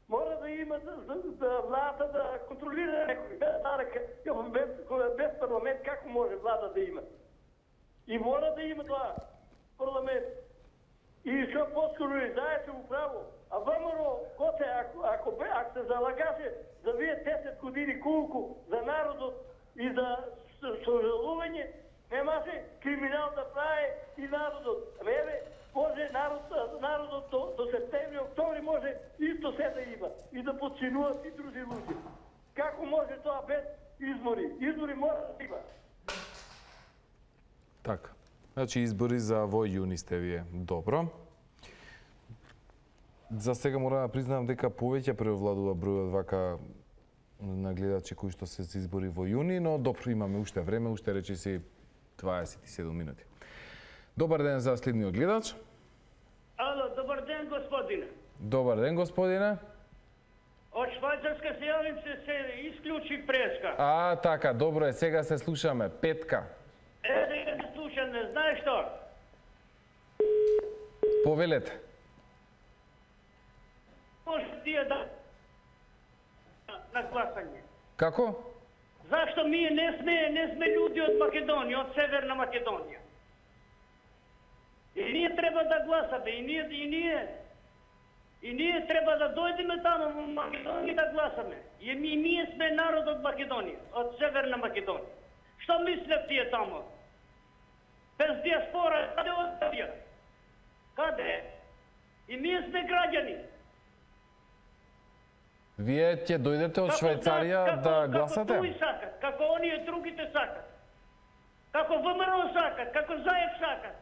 мора да има да, да, владата да контролира некој. Да, без, без парламент како може влада да има? И мора да има тоа парламент. И што поскоро и заете право. А ВМРО, коте, ако, ако, ако се залагаше за вие 10 години колку за народот и за сожалување, немаше криминал да прави и народот. Ами еве, може народ, народот до, до септември, октомври може исто се да има и да подчинуват и други луѓе. Како може тоа без избори? Избори мора да има. Така. Значи избори за во јуни сте вие. Добро. За сега мора да признам дека повеќе превладува бројот вака на гледачи кои што се избори во јуни, но добро имаме уште време, уште речи си 27 минути. Добар ден за следниот гледач. Ало, добар ден, господине. Добар ден, господине. Од Швајцарска се јавим се, се исклучи преска. А, така, добро е, сега се слушаме. Петка. Е, дека не слушам, не знаеш што? Повелете. Може тие да на гласање. Како? Зашто ние не сме, не сме луѓе од Македонија, од Северна Македонија? И ние треба да гласаме, и ние, и ние, и ние треба да дојдеме таму во Македонија да гласаме. И ми, ние сме народ од Македонија, од Северна Македонија. Што мислят тие таму? Без диаспора, каде оставија? Каде? И ние сме граѓани. Вие ќе дојдете од Швајцарија како, да како гласате? Како тој сакат, како оние другите сакат. Како ВМРО сакат, како Заев сакат.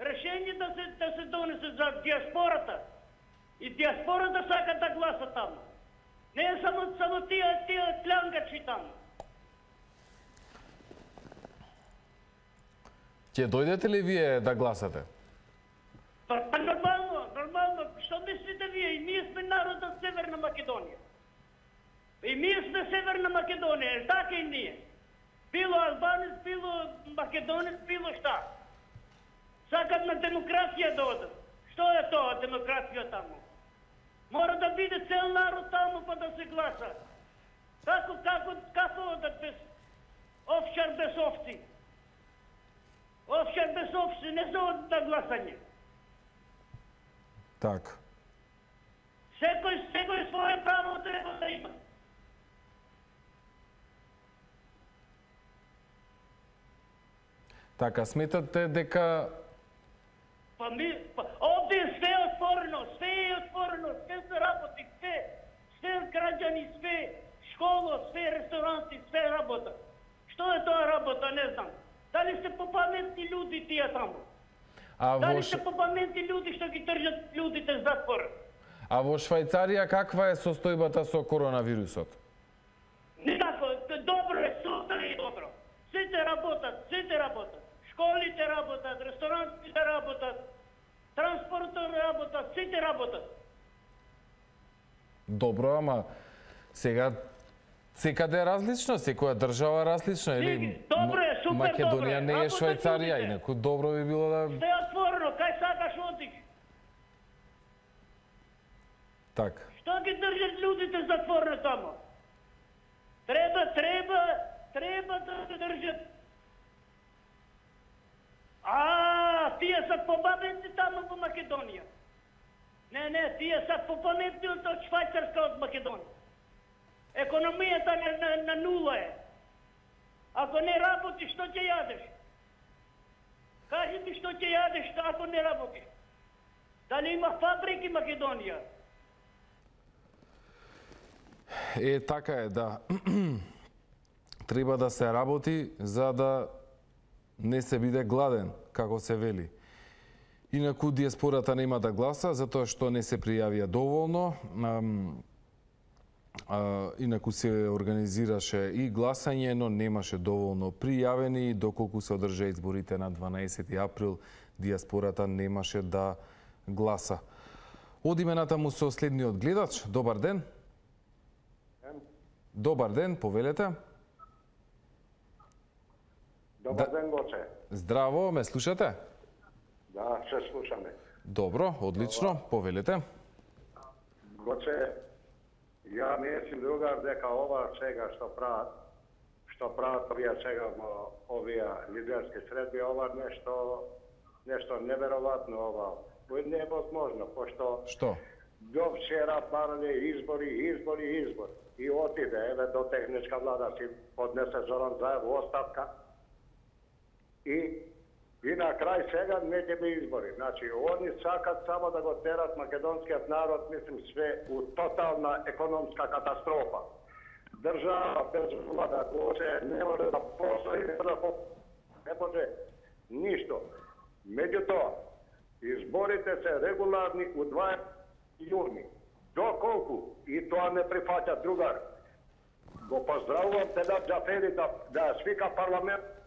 Решение да се да се донесе за диаспората. И диаспората сака да гласа таму. Не е само само тие тие тлангачи таму. Ќе дојдете ли вие да гласате? Па, па нормално, нормално. Што мислите вие? И ние сме народ од Северна Македонија. И ние сме Северна Македонија, така и ние. Било албанец, било македонец, било шта. Сакат на демокрација да одат. Што е тоа демокрација таму? Мора да биде цел народ таму па да се гласа. Како, како, како одат без овчар без овци? Овчар без овци не се одат на гласање. Така. Секој, секој свое право треба да има. Така, сметате дека Па ми, па, овде е све отворено, све е отворено, све се работи, све, све граѓани, све школа, све ресторанти, све работа. Што е тоа работа, не знам. Дали сте попаметни луѓе тие таму? а во, Дали Ш... сте попаметни луѓе што ги држат луѓите затвор? а во Швајцарија каква е состојбата со коронавирусот? Никако, добро е, супер добро. Сите работат, сите работат. Школите работат, ресторантите работат, транспортот работат, сите работат. Добро, ама сега секаде е различно, секоја држава различно или Добро е, М- супер Македонија добро е. не е Швајцарија, луѓите. инаку добро би било да Се е отворено, кај сакаш одиш. така. Што ги држат луѓите затворени тамо? Треба, треба, треба да се држат. А, тие се побабенци таму во Македонија. Не, не, тие се попаметни од од Швајцарска од Македонија. Економијата на, на, на нула е. Ако не работиш, што ќе јадеш? Кажи ми што ќе јадеш ако не работиш. Дали има фабрики Македонија? Е, така е, да. (clears throat) Треба да се работи за да не се биде гладен, како се вели. Инаку диаспората нема да гласа, затоа што не се пријавија доволно. А, инаку се организираше и гласање, но немаше доволно пријавени. Доколку се одржа изборите на 12 април, диаспората немаше да гласа. Одиме натаму со следниот гледач. Добар ден. Добар ден, повелете. Добар ден, Гоче. Здраво, ме слушате? Да, се слушаме. Добро, одлично, повелете. Гоче, ја мислим другар дека ова сега што прават, што прават овие сега во овие лидерски средби, ова нешто нешто неверојатно ова. Невозможно, пошто Што? до вчера барале избори, избори, избори. И отиде, еве до техничка влада си поднесе Зоран Заев оставка. И И на крај сега не ќе би избори. Значи, они сакат само да го терат македонскиот народ, мислим, све у тотална економска катастрофа. Држава без влада, које не може да постои, не може да по... не може ништо. Меѓутоа, изборите се регуларни у 20 јуни. Доколку, и тоа не прифаќа другар, го поздравувам Тедат Джафери да, да свика парламент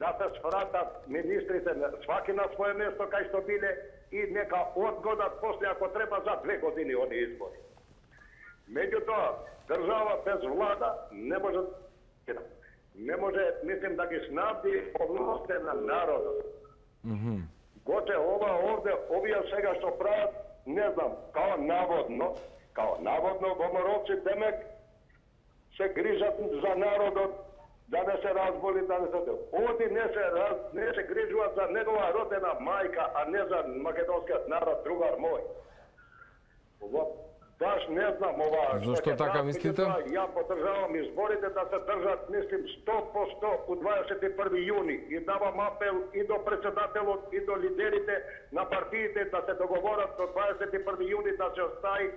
да се свратат министрите сваки на свое место кај што биле и нека одгодат после ако треба за две години они избори. Меѓутоа, држава без влада не може не може, мислим, да ги снабди овласте на народот. Mm -hmm. Готе ова овде, овие сега што прават, не знам, као наводно, као наводно гоморовци демек се грижат за народот, да не се разболи, да не се... Оди не се, раз, не се грижуваат за негова родена мајка, а не за македонскиот народ, другар мој. Ово, баш не знам ова... Зошто така мислите? Ја поддржавам изборите да се држат, мислим, 100 по 100 у 21 јуни и давам апел и до председателот и до лидерите на партиите да се договорат до 21 јуни да се остави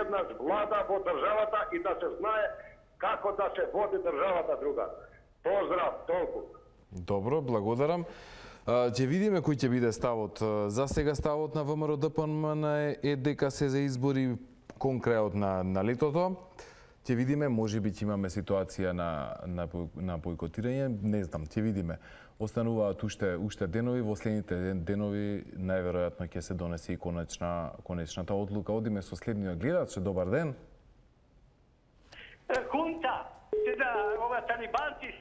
една влада во државата и да се знае како да се води државата друга. Поздрав, толку. Добро, благодарам. Ќе видиме кој ќе биде ставот. За сега ставот на ВМРО ДПМН е дека се за избори конкреот на, на летото. Ќе видиме, може би ќе имаме ситуација на, на, на бойкотирање, не знам, ќе видиме. Остануваат уште, уште денови, во следните денови најверојатно ќе се донесе и конечна, конечната одлука. Одиме со следниот гледач, добар ден. Хунта, да ова талибанци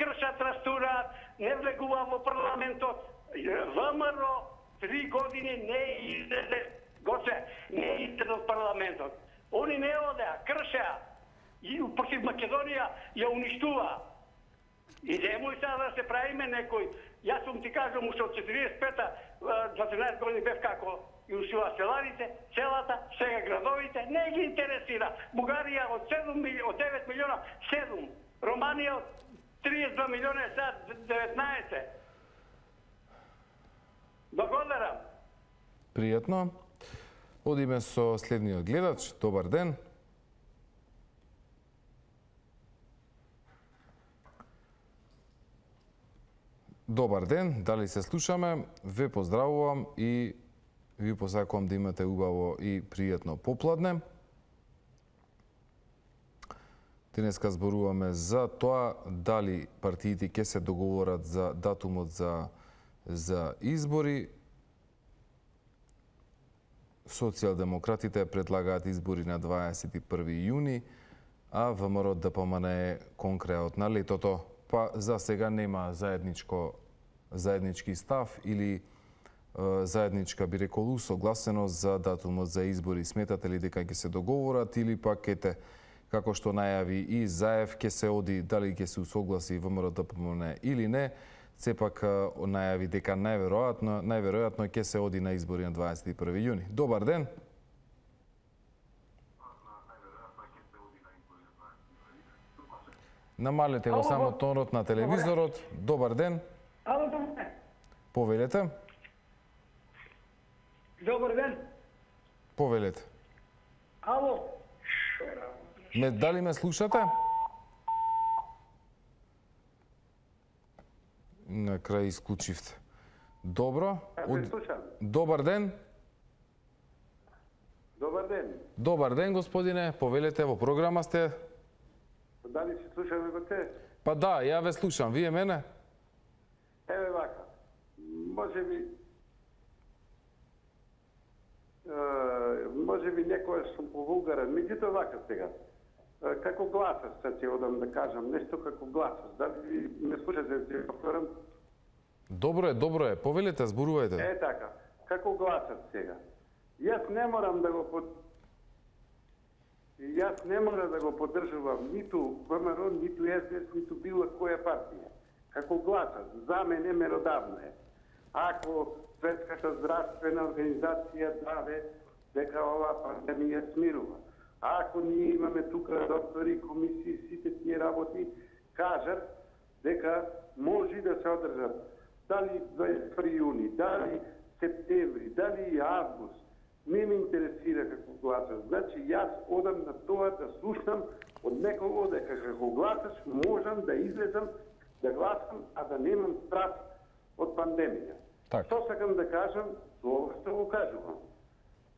кршат, растураат, не влегува во парламентот. ВМРО три години не излезе, гоце, не излезе од парламентот. Они не одеа, кршеа. И против Македонија ја уништува. И немој сега да се правиме некој. Јас сум ти кажам, уште од 45-та, 12 години бев како и усила селарите, селата, сега градовите, не ги интересира. Бугарија од 7 милиона, од 9 милиона 7, Романија од 32 милиона е сега 19. Благодарам. Пријатно. Одиме со следниот гледач. Добар ден. Добар ден, дали се слушаме? Ве поздравувам и ви посакувам да имате убаво и пријатно попладне. Денеска зборуваме за тоа дали партиите ќе се договорат за датумот за за избори. Социјалдемократите предлагаат избори на 21 јуни, а ВМРО да ДПМН е конкреот на летото. Па за сега нема заедничко заеднички став или заедничка би рекол усогласеност за датумот за избори. Сметате ли дека ќе се договорат или пак ете како што најави и Заев ќе се оди дали ќе се усогласи ВМРО ДПМН или не, сепак најави дека најверојатно најверојатно ќе се оди на избори на 21 јуни. Добар ден. Намалете го само тонот на телевизорот. Добар ден. Ало, добар ден. Повелете. Добар ден. Повелете. Ало. Ме, дали ме слушате? На крај исклучивте. Добро. Од... Добар ден. Добар ден. Добар ден, господине. Повелете, во програма сте. Дали се слушаме го те? Па да, ја ве слушам. Вие мене? Еве вака. Може би може би некој сум повулгарен, меѓутоа вака сега. Како гласаш, се ќе одам да кажам нешто како гласаш. Дали ме слушате да ќе повторам? Добро е, добро е. Повелете, зборувајте. Е така. Како гласаш сега? Јас не морам да го под... Јас не морам да го поддржувам ниту ВМРО, ниту СДС, ниту било која партија. Како гласаш, за мене меродавно е. Ако Светската здравствена организација даде дека ова пандемија смирува. А ако ние имаме тука доктори, комисии, сите тие работи, кажат дека може да се одржат дали 21 јуни, дали септември, дали август, не ме интересира како гласаш. Значи, јас одам на тоа да слушам од некого дека како гласаш можам да излезам да гласам, а да немам страх од пандемија. Так. Што сакам да кажам, тоа што го кажувам.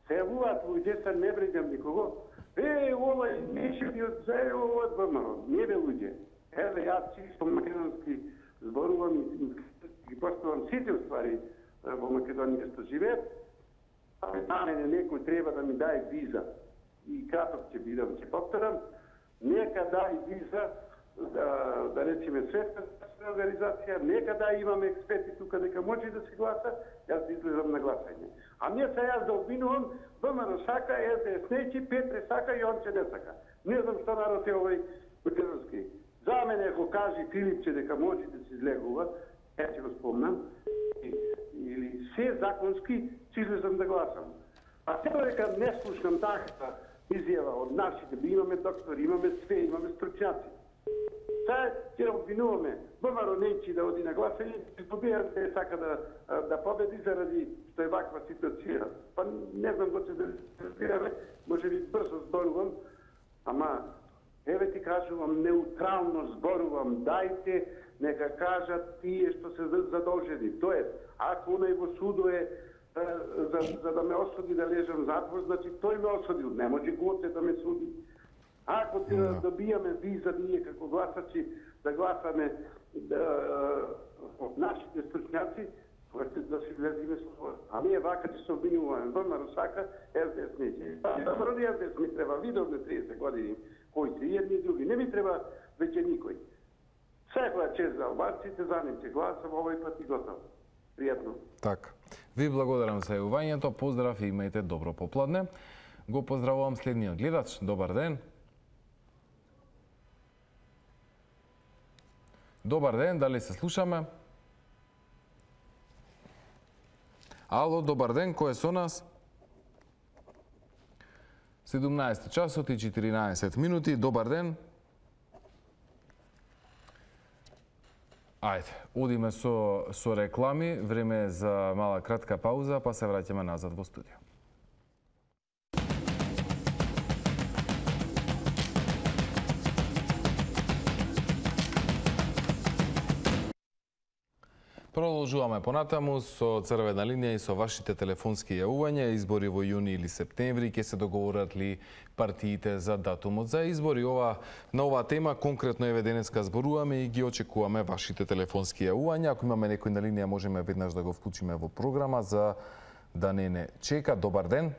Се јавуваат луѓе, се не бредам никого, е, ова е нешениот од ова па, од ВМРО. Не бе луѓе. Еве, јас чисто македонски зборувам и ги поштувам сите ствари во Македонија што живеат, а на мене некој треба да ми даде виза. И краток ќе бидам, ќе повторам, нека даде виза да, да речеме светска организација, нека да имаме експерти тука дека може да се гласа, јас да излезам на гласање. А не се јас да обвинувам ВМРО сака, СДС неќи, Петре сака и он че не сака. Не знам што народ е овој македонски. За мене ако кажи Филипче дека може да се излегува, ја ќе го спомнам, или се законски, ќе излезам да гласам. А сега дека не слушам такава изјава од нашите, имаме доктори, имаме све, имаме стручњаци. Та ќе обвинуваме ВМРО Ненчи да оди на гласање, ќе побија да сака да, да победи заради што е ваква ситуација. Па не знам го се да разбираме, може би брзо зборувам, ама еве ти кажувам, неутрално зборувам, дајте нека кажат тие што се задолжени. Тоест, ако онај во судо е за, за да ме осуди да лежам затвор, значи тој ме осудил. Не може Гоце да ме суди. Ако ти да. добијаме виза ние како гласачи да гласаме да, од нашите стручњаци, тоа ќе да си влезиме со А ние вака ќе се обвинуваме ВМРО сака, СДС неќе. ВМРО и СДС ми треба видовне 30 години кои се едни и други. Не ми треба веќе никој. Секоја чест за албанците, за нив ќе гласам овој пат и готово. Пријатно. Така. Ви благодарам за јавувањето, поздрав и имајте добро попладне. Го поздравувам следниот гледач. Добар ден. Добар ден, дали се слушаме? Ало, добар ден, кој е со нас? 17 часот и 14 минути. Добар ден. Ајде, одиме со, со реклами, време за мала кратка пауза, па се враќаме назад во студио. Продолжуваме понатаму со црвена линија и со вашите телефонски јавувања. Избори во јуни или септември ќе се договорат ли партиите за датумот за избори. Ова на оваа тема конкретно еве денеска зборуваме и ги очекуваме вашите телефонски јавувања. Ако имаме некој на линија можеме веднаш да го вклучиме во програма за да не не чека. Добар ден.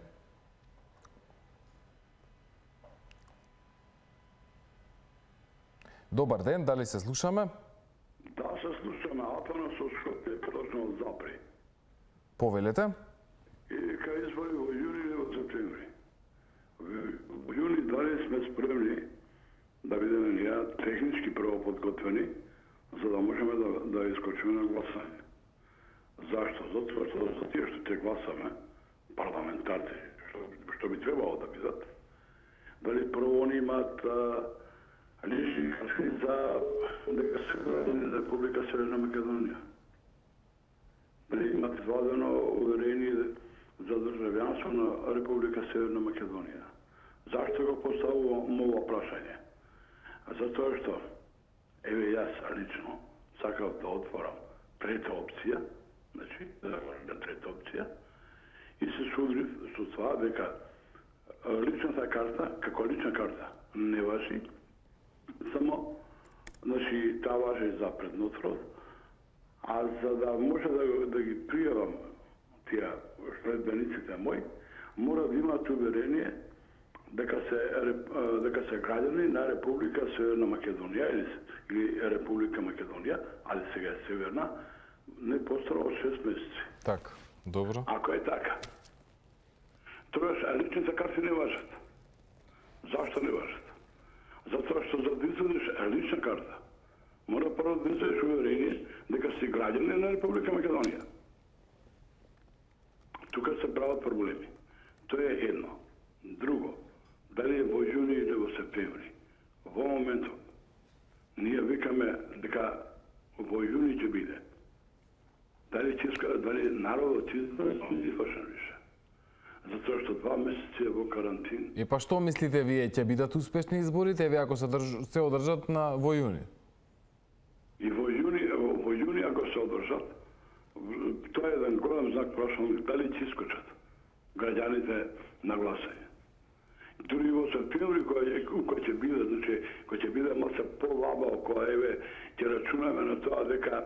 Добар ден, дали се слушаме? Да, се слушаме. Атанас Повелете? Кај избори во јуни или во септември. Во јуни дали сме спремни да бидеме ние технички прво подготвени, за да можеме да, да искочиме на гласање. Зашто? Затоа што за тие што те гласаме, парламентарци, што, што би требало да бидат, дали прво они имаат лични за дека се Република Северна Македонија. Имат извадено уверение за државјанство на Република Северна Македонија. Зашто го поставувам ова прашање? Затоа што, еве јас лично сакав да отворам трета опција, значи, да трета опција, и се судрив со това дека личната карта, како лична карта, не важи, само, значи, таа важи за преднотрот, а за да може да, да ги пријавам тие следбениците мои, мора да имаат уверение дека се дека се граѓани на Република Северна Македонија или, или Република Македонија, али сега е Северна, не постара од 6 месеци. Така, добро. Ако е така. Тогаш личните карти не важат. Зашто не важат? Затоа што за да извадиш лична карта, мора прво да извадиш уверение дека си граѓани на Република Македонија. Тука се прават проблеми. Тоа е едно. Друго, дали е во јуни или во септември. Во моментот, ние викаме дека во јуни ќе биде. дали ќе дали народот ќе не фашен више. Затоа што два месеци е во карантин. И па што мислите вие, ќе бидат успешни изборите, еве ако се, држ... се одржат на во јуни? И во јуни, во, во јуни ако се одржат, тоа е еден голем знак прашање дали ќе искочат граѓаните на гласање. Дури во септември кој кој ќе биде, значи кој ќе биде малце полабао, кој еве ќе рачунаме на тоа дека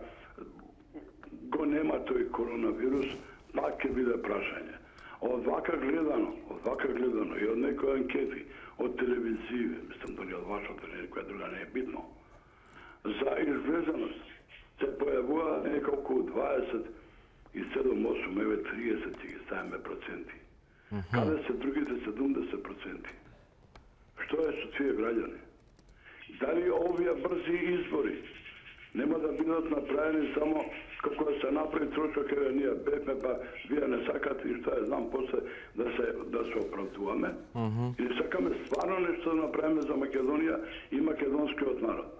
го нема тој коронавирус, пак ќе биде прашање. Од вака гледано, од вака гледано и од некои анкети, од телевизија, мислам дали од вашата или некоја друга не е битно, за излезаност се појавува неколку 20 и 7-8, еве 30 ќе ги ставиме проценти. Mm -hmm. Каде се другите 70 проценти? Што е со тие граѓани? Дали овие брзи избори нема да бидат направени само како се направи трочок, еве ние бепме, па вие не сакате и што е знам после да се да се оправдуваме. Mm -hmm. И сакаме стварно нешто да направиме за Македонија и македонскиот народ.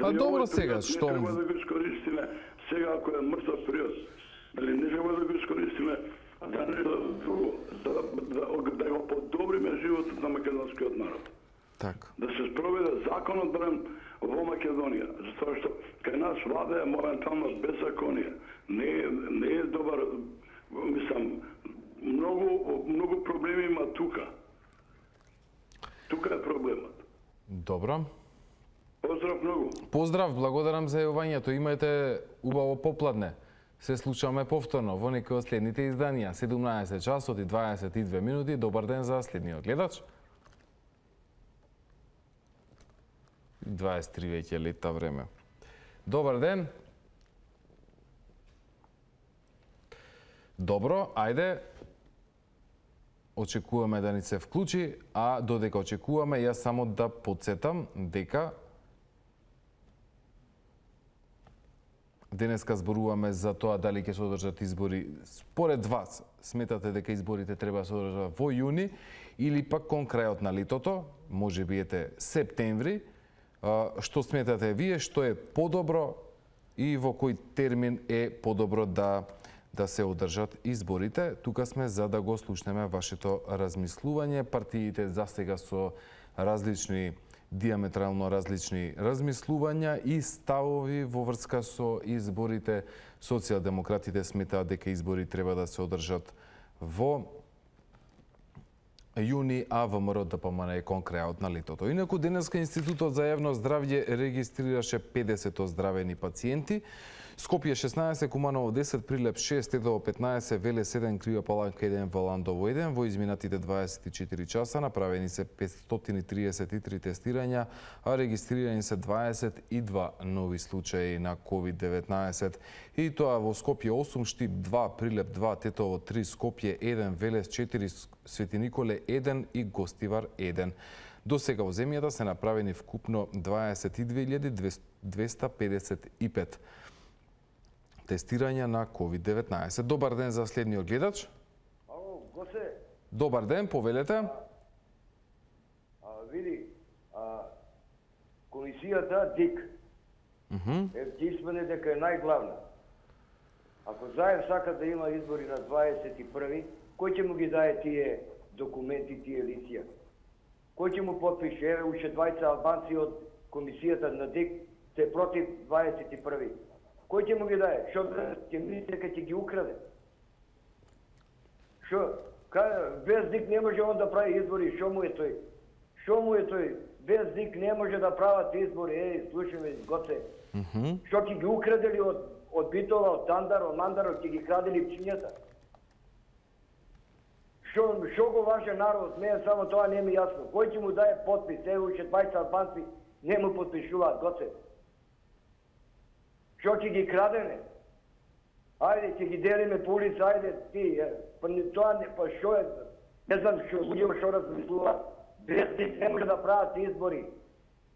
Па добро сега, што... Не треба да го искористиме сега ако е мртв период. Дали не треба да го искористиме да не да, да, да, да го подобриме животот на македонскиот народ. Така. Да се спроведе законот барем во Македонија, затоа што кај нас влада е моментално беззаконие. Не е, не е добар, мислам, многу многу проблеми има тука. Тука е проблемот. Добро. Поздрав многу. Поздрав, благодарам за јавањето. Имајте убаво попладне. Се случаме повторно во некои од следните изданија. 17 часот и 22 минути. Добар ден за следниот гледач. 23 веќе лета време. Добар ден. Добро, ајде. Очекуваме да ни се вклучи, а додека очекуваме, јас само да подсетам дека Денеска зборуваме за тоа дали ќе се одржат избори. Според вас, сметате дека изборите треба да се одржат во јуни или пак кон крајот на летото, може би ете септември, што сметате вие, што е подобро и во кој термин е подобро да да се одржат изборите. Тука сме за да го слушнеме вашето размислување. Партиите за сега со различни диаметрално различни размислувања и ставови во врска со изборите. Социјалдемократите сметаат дека избори треба да се одржат во јуни, а ВМРО да ДПМН е кон крајот на летото. Инаку денеска Институтот за јавно здравје регистрираше 50 оздравени пациенти. Скопје 16, Куманово 10, Прилеп 6, Тедово 15, Веле 7, Крива Паланка 1, Валандово 1. Во изминатите 24 часа направени се 533 тестирања, а регистрирани се 22 нови случаи на COVID-19. И тоа во Скопје 8, Штип 2, Прилеп 2, Тетово 3, Скопје 1, Велес 4, Свети Николе 1 и Гостивар 1. До сега во земјата се направени вкупно 22.255 тестирања на COVID-19. Добар ден за следниот гледач. Ало, Госе. Добар ден, повелете. А, види, а, комисијата ДИК mm -hmm. е втисване дека е најглавна. Ако заедно сака да има избори на 21 кој ќе му ги дае тие документи, тие лиција? Кој ќе му подпише? Еве, уште двајца албанци од комисијата на ДИК се против 21 Кој ќе му ги даде? Што ќе мисли дека ќе ги украде? Што? Без дик не може он да прави избори, што му е тој? Што му е тој? Без дик не може да прават избори, еј, слушаме, гоце. Mm -hmm. Што ќе ги украдели од, од Битола, од Тандар, од Мандаро, ќе ги крадели пчињата? Што, што го ваше народ? Не, само тоа не ми јасно. Кој ќе му дае подпис? Ево, уште 20 албанци не му подпишуваат, гоце. Што ќе ги крадеме? Ајде, ќе ги делиме по улица, ајде ти, е. Па не, тоа не, па што е, не знам што луѓе што размислува. Без ти не може да прават избори.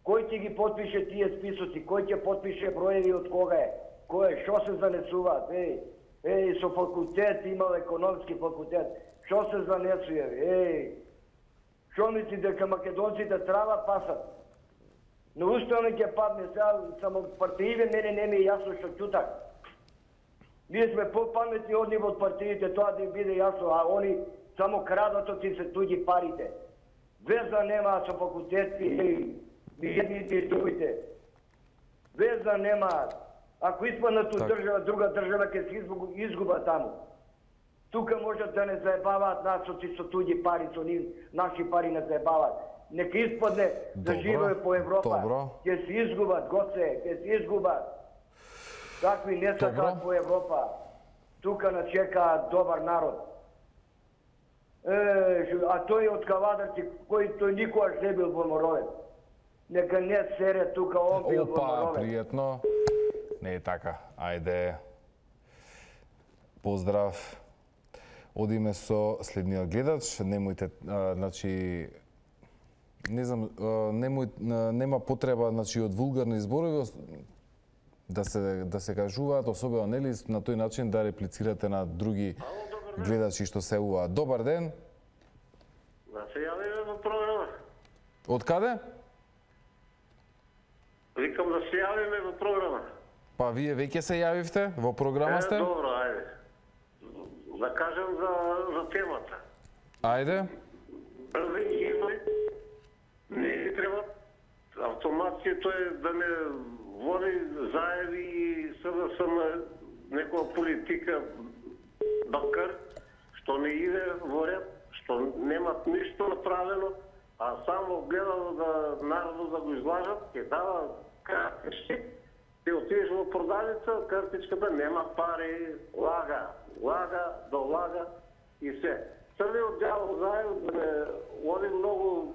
Кој ќе ги подпише тие списоци? Кој ќе подпише броеви од кога е? Кој е? Што се занесуваат? Еј, еј, со факултет имал економски факултет. Што се занесува? Еј, што мисли дека македонците трава пасат? На уставно ќе падне, сега само партииве, мене не ми е јасно што чутак. Ние сме попаметни од нив од партиите, тоа да им биде јасно, а они само крадат од се туѓи парите. Веза нема со факултети (laughs) и едните и другите. Веза нема. Ако испаднат од држава, друга држава ќе се изгуба, изгуба таму. Тука можат да не заебаваат нас со, со туѓи пари, со нив, наши пари не заебаваат. Нека испадне да живее по Европа. добро. Ќе се изгубат, гоце, ќе се изгубат. Такви не сакаат по Европа. Тука на чека добар народ. Е, а тој од Кавадарци, кој тој никогаш не бил во Моровец. Нека не сере тука он бил во Опа, пријатно. Не е така. Ајде. Поздрав. Одиме со следниот гледач. Немојте, а, значи, не знам, а, немој, а, нема потреба значи од вулгарни зборови да се да се кажуваат, особено нели на тој начин да реплицирате на други гледачи што се јавуваат. Добар ден. Да се јавиме во програма. Од каде? Викам да се јавиме во програма. Па вие веќе се јавивте во програма сте? Е, добро, ајде. Да кажем за, за темата. Ајде. Први избори не ни треба автоматски тој да не води заеви и СДСМ некоја политика бакар, што не иде во ред, што немат ништо направено, а само гледало да народот да го излажат, ќе дава картички, ти отидеш во продавница, картичката нема пари, лага, лага, да долага и се. Црниот дјавол заедно да не оди многу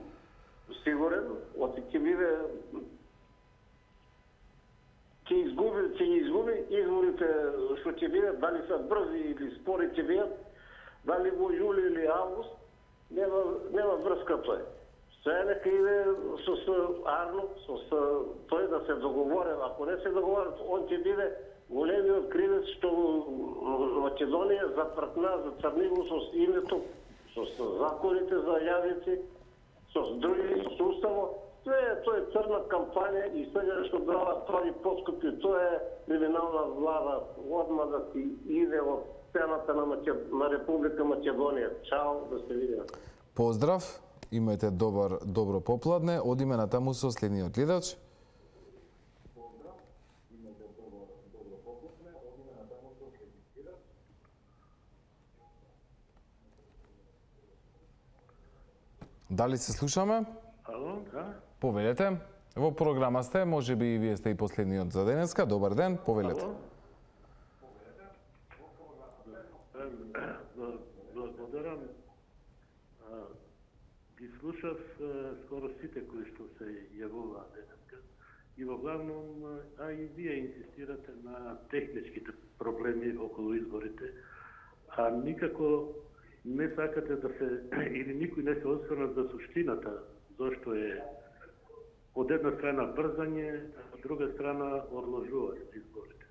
сигурен, оти ќе биде ќе изгуби, ќе ги изгуби изборите што ќе бидат, дали се брзи или спори ќе бидат, дали во јули или август, нема, нема врска тој. Се нека иде со, со Арно, со, со тој да се договори, Ако не се договорен, он ќе биде големиот кривец што Македонија запртна, зацрнило со името, со, законите за јавници, со други, со уставот, Тоа е, тоа е црна кампања и сега што дава прави подкупи, тоа е криминална влада, одма да ти иде од стената на, Макед... на Република Македонија. Чао, да се видиме. Поздрав, имајте добар, добро попладне. Одиме на таму со следниот гледач. Дали се слушаме? Ало, да? Повелете. Во програма сте, може би и вие сте и последниот за денеска. Добар ден, повелете. Благодарам. Ги слушав скоро сите кои што се јавуваа денеска и во главном, а, а и вие инсистирате на техничките проблеми околу изборите, а никако не сакате да се, (clears throat) или никој не се осврна за суштината, зашто е од една страна брзање, од друга страна одложување на изборите.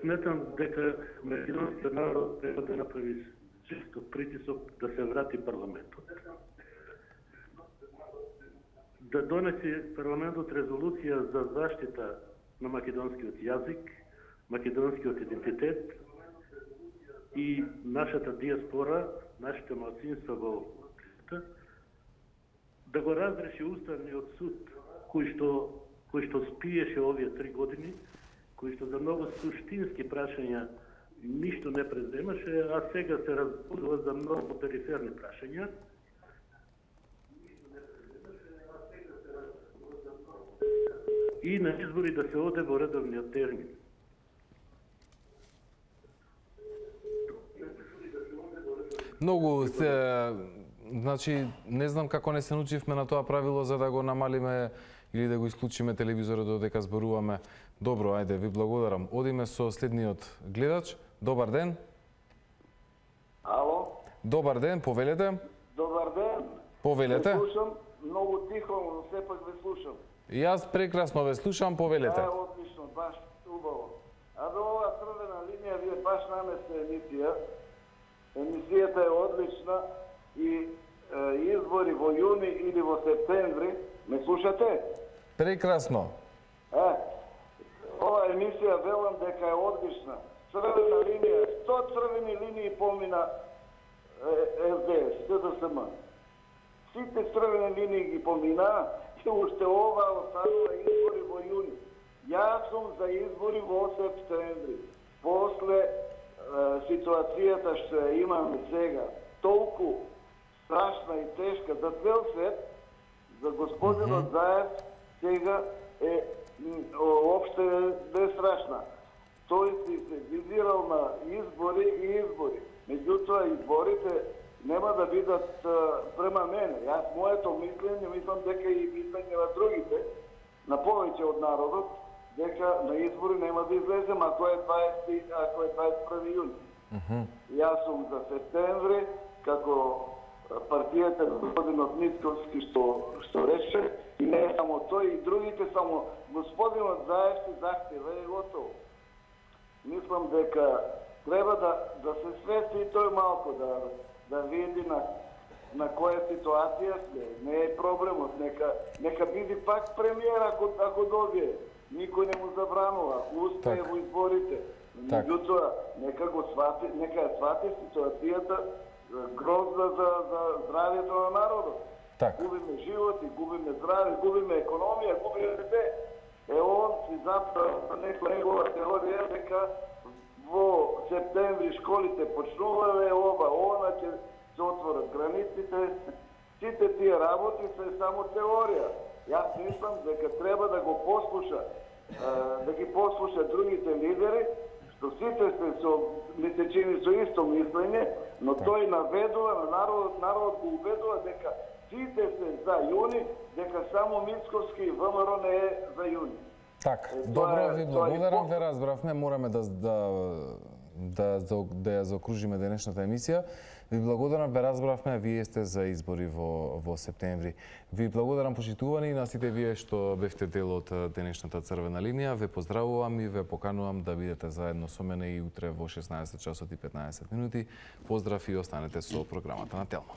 Сметам дека македонскиот народ треба да направи често притисок да се врати парламентот. Да донесе парламентот резолуција за заштита на македонскиот јазик, македонскиот идентитет и нашата диаспора, нашите малцинства во света, да го разреши Уставниот суд, кој што, кој што спиеше овие три години, кој што за многу суштински прашања ништо не преземаше, а сега се разбудува за многу периферни прашања. И на избори да се оде во редовниот термин. Многу се значи не знам како не се научивме на тоа правило за да го намалиме или да го исклучиме телевизорот додека зборуваме. Добро, ајде, ви благодарам. Одиме со следниот гледач. Добар ден. Ало, Добар ден, повелете. добар ден. Повелете. Ве слушам, многу тихо, но сепак ве слушам. Јас прекрасно ве слушам, повелете. Да, одлично, баш убаво. А до ова црвена линија вие баш наместе емисија. Емисијата е одлична и е, избори во јуни или во септември. Ме слушате? Прекрасно. Е, ова емисија велам дека е одлична. Црвена линија, 100 црвени линии помина е, СДС, СДСМ. Сите црвени линии ги помина (laughs) и уште ова останува избори во јуни. Јас сум за избори во септември. После е, ситуацијата што имаме сега, толку страшна и тешка за цел свет, за господинот mm -hmm. Заев сега е обште не е страшна. Тој си се визирал на избори и избори. Меѓутоа, изборите нема да бидат према мене. Јас моето мислење, мислам дека и мислење на другите, на повеќе од народот, дека на избори нема да излезем ако е 20, ако е 21 јуни. Mm -hmm. Јас сум за септември, како партијата господинот Мицковски што што рече и не само тој и другите само господинот Заевски захтева е готово. Мислам дека треба да да се свести и тој малку да да види на на која ситуација сме. Не е проблемот, нека нека биде пак премиер ако ако добие. Никој не му забранува, ако успее во изборите. Меѓутоа, нека го свати, нека ја свати ситуацијата грозна за, за здравието на народот. Так. Губиме животи, губиме здраве, губиме економија, губиме се. Е он си заправа некоја негова теорија дека во септември школите почнувале, ова, она ќе се отворат границите. Сите тие работи се само теорија. Јас мислам дека треба да го послуша, да ги послуша другите лидери, што сите се со, ми се чини со исто мислење, но тој наведува на народот, народот го убедува дека сите се за јуни, дека само Мицковски и ВМРО не е за јуни. Так, е, добро, ви благодарам, ве разбравме, мораме да, да, да, да, да ја заокружиме денешната емисија. Ви благодарам, ве разбравме, вие сте за избори во, во септември. Ви благодарам, почитувани, на сите вие што бевте дел од денешната црвена линија. Ве поздравувам и ве поканувам да бидете заедно со мене и утре во 16 часот и 15 минути. Поздрав и останете со програмата на Телма.